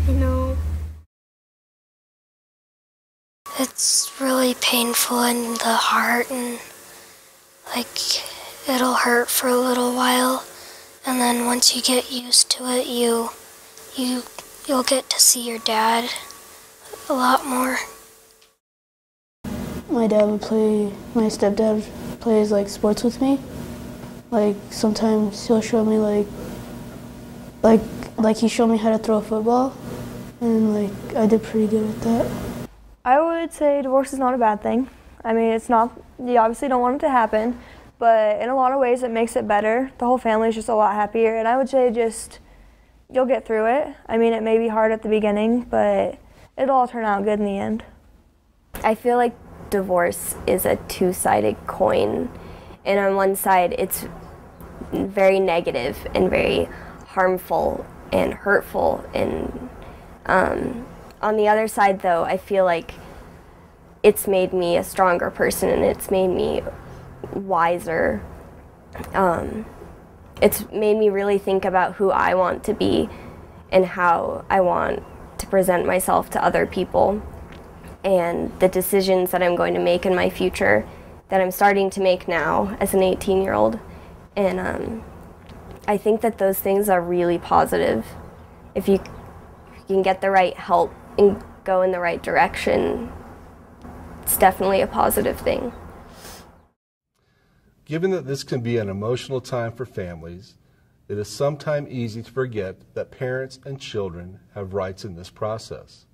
I know. It's really painful in the heart, and like, it'll hurt for a little while, and then once you get used to it, you, you you'll get to see your dad a lot more. My dad would play, my stepdad plays like sports with me. Like sometimes he'll show me like, like, like he showed me how to throw a football and like I did pretty good at that. I would say divorce is not a bad thing. I mean, it's not, you obviously don't want it to happen, but in a lot of ways it makes it better. The whole family is just a lot happier, and I would say just you'll get through it. I mean, it may be hard at the beginning, but it'll all turn out good in the end. I feel like divorce is a two sided coin. And on one side, it's very negative and very harmful and hurtful. And um, on the other side, though, I feel like it's made me a stronger person and it's made me wiser. Um, it's made me really think about who I want to be and how I want to present myself to other people and the decisions that I'm going to make in my future that I'm starting to make now as an 18 year old. And um, I think that those things are really positive. If you, if you can get the right help and go in the right direction, it's definitely a positive thing. Given that this can be an emotional time for families, it is sometimes easy to forget that parents and children have rights in this process.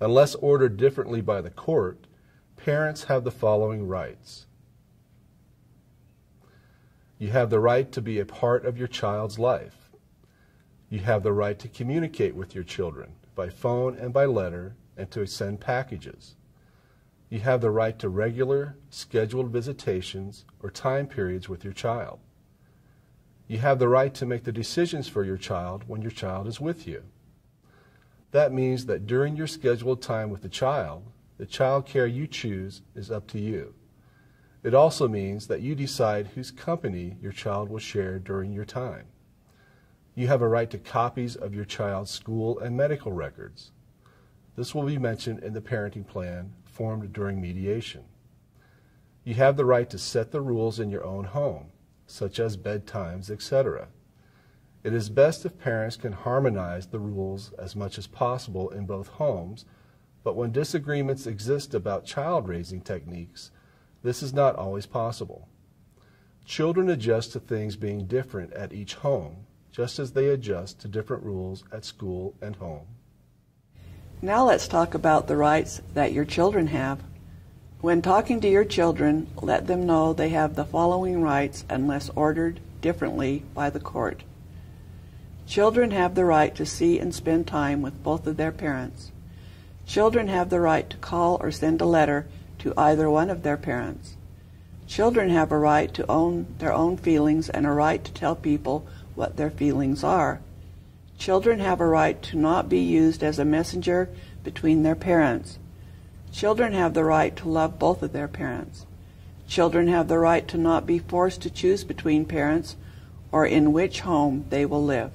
Unless ordered differently by the court, parents have the following rights. You have the right to be a part of your child's life. You have the right to communicate with your children by phone and by letter and to send packages. You have the right to regular, scheduled visitations or time periods with your child. You have the right to make the decisions for your child when your child is with you. That means that during your scheduled time with the child, the child care you choose is up to you. It also means that you decide whose company your child will share during your time. You have a right to copies of your child's school and medical records. This will be mentioned in the parenting plan formed during mediation. You have the right to set the rules in your own home, such as bedtimes, etc. It is best if parents can harmonize the rules as much as possible in both homes, but when disagreements exist about child raising techniques, this is not always possible. Children adjust to things being different at each home, just as they adjust to different rules at school and home. Now let's talk about the rights that your children have. When talking to your children, let them know they have the following rights unless ordered differently by the court. Children have the right to see and spend time with both of their parents. Children have the right to call or send a letter to either one of their parents. Children have a right to own their own feelings and a right to tell people what their feelings are. Children have a right to not be used as a messenger between their parents. Children have the right to love both of their parents. Children have the right to not be forced to choose between parents or in which home they will live.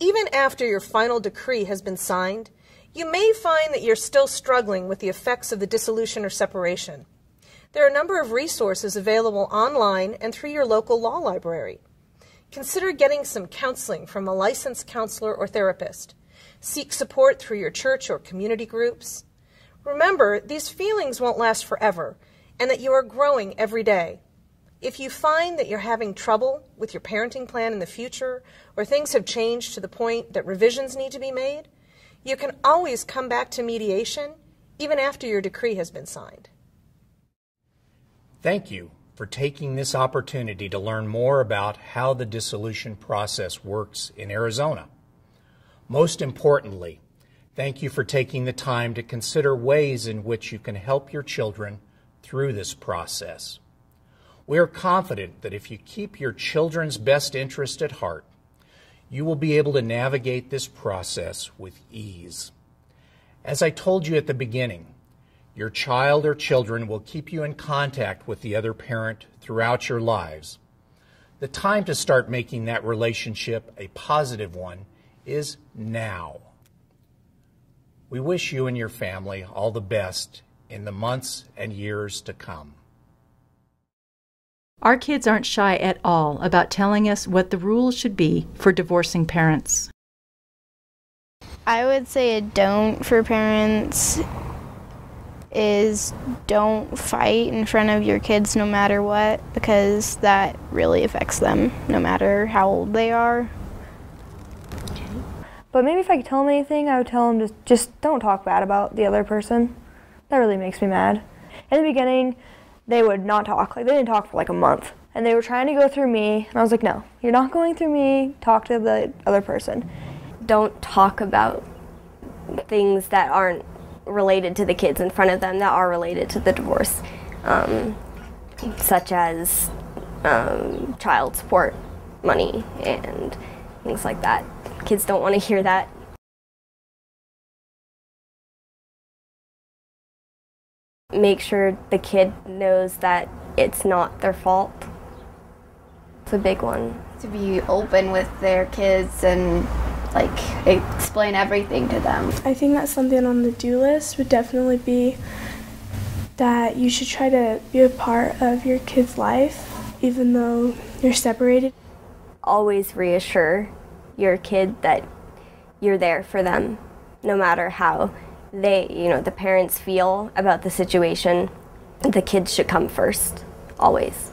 Even after your final decree has been signed, you may find that you're still struggling with the effects of the dissolution or separation. There are a number of resources available online and through your local law library. Consider getting some counseling from a licensed counselor or therapist. Seek support through your church or community groups. Remember, these feelings won't last forever and that you are growing every day. If you find that you're having trouble with your parenting plan in the future or things have changed to the point that revisions need to be made, you can always come back to mediation even after your decree has been signed. Thank you for taking this opportunity to learn more about how the dissolution process works in Arizona. Most importantly, thank you for taking the time to consider ways in which you can help your children through this process. We are confident that if you keep your children's best interest at heart, you will be able to navigate this process with ease. As I told you at the beginning, your child or children will keep you in contact with the other parent throughout your lives. The time to start making that relationship a positive one is now. We wish you and your family all the best in the months and years to come. Our kids aren't shy at all about telling us what the rules should be for divorcing parents. I would say a don't for parents is don't fight in front of your kids no matter what because that really affects them no matter how old they are. But maybe if I could tell them anything, I would tell them to just don't talk bad about the other person. That really makes me mad. In the beginning, they would not talk. Like they didn't talk for like a month. And they were trying to go through me, and I was like, "No, you're not going through me. Talk to the other person." Don't talk about things that aren't related to the kids in front of them that are related to the divorce, um, such as um, child support money and things like that. Kids don't want to hear that. Make sure the kid knows that it's not their fault. It's a big one. To be open with their kids and like explain everything to them. I think that something on the do list would definitely be that you should try to be a part of your kid's life even though you're separated. Always reassure your kid that you're there for them no matter how they, you know, the parents feel about the situation. The kids should come first, always.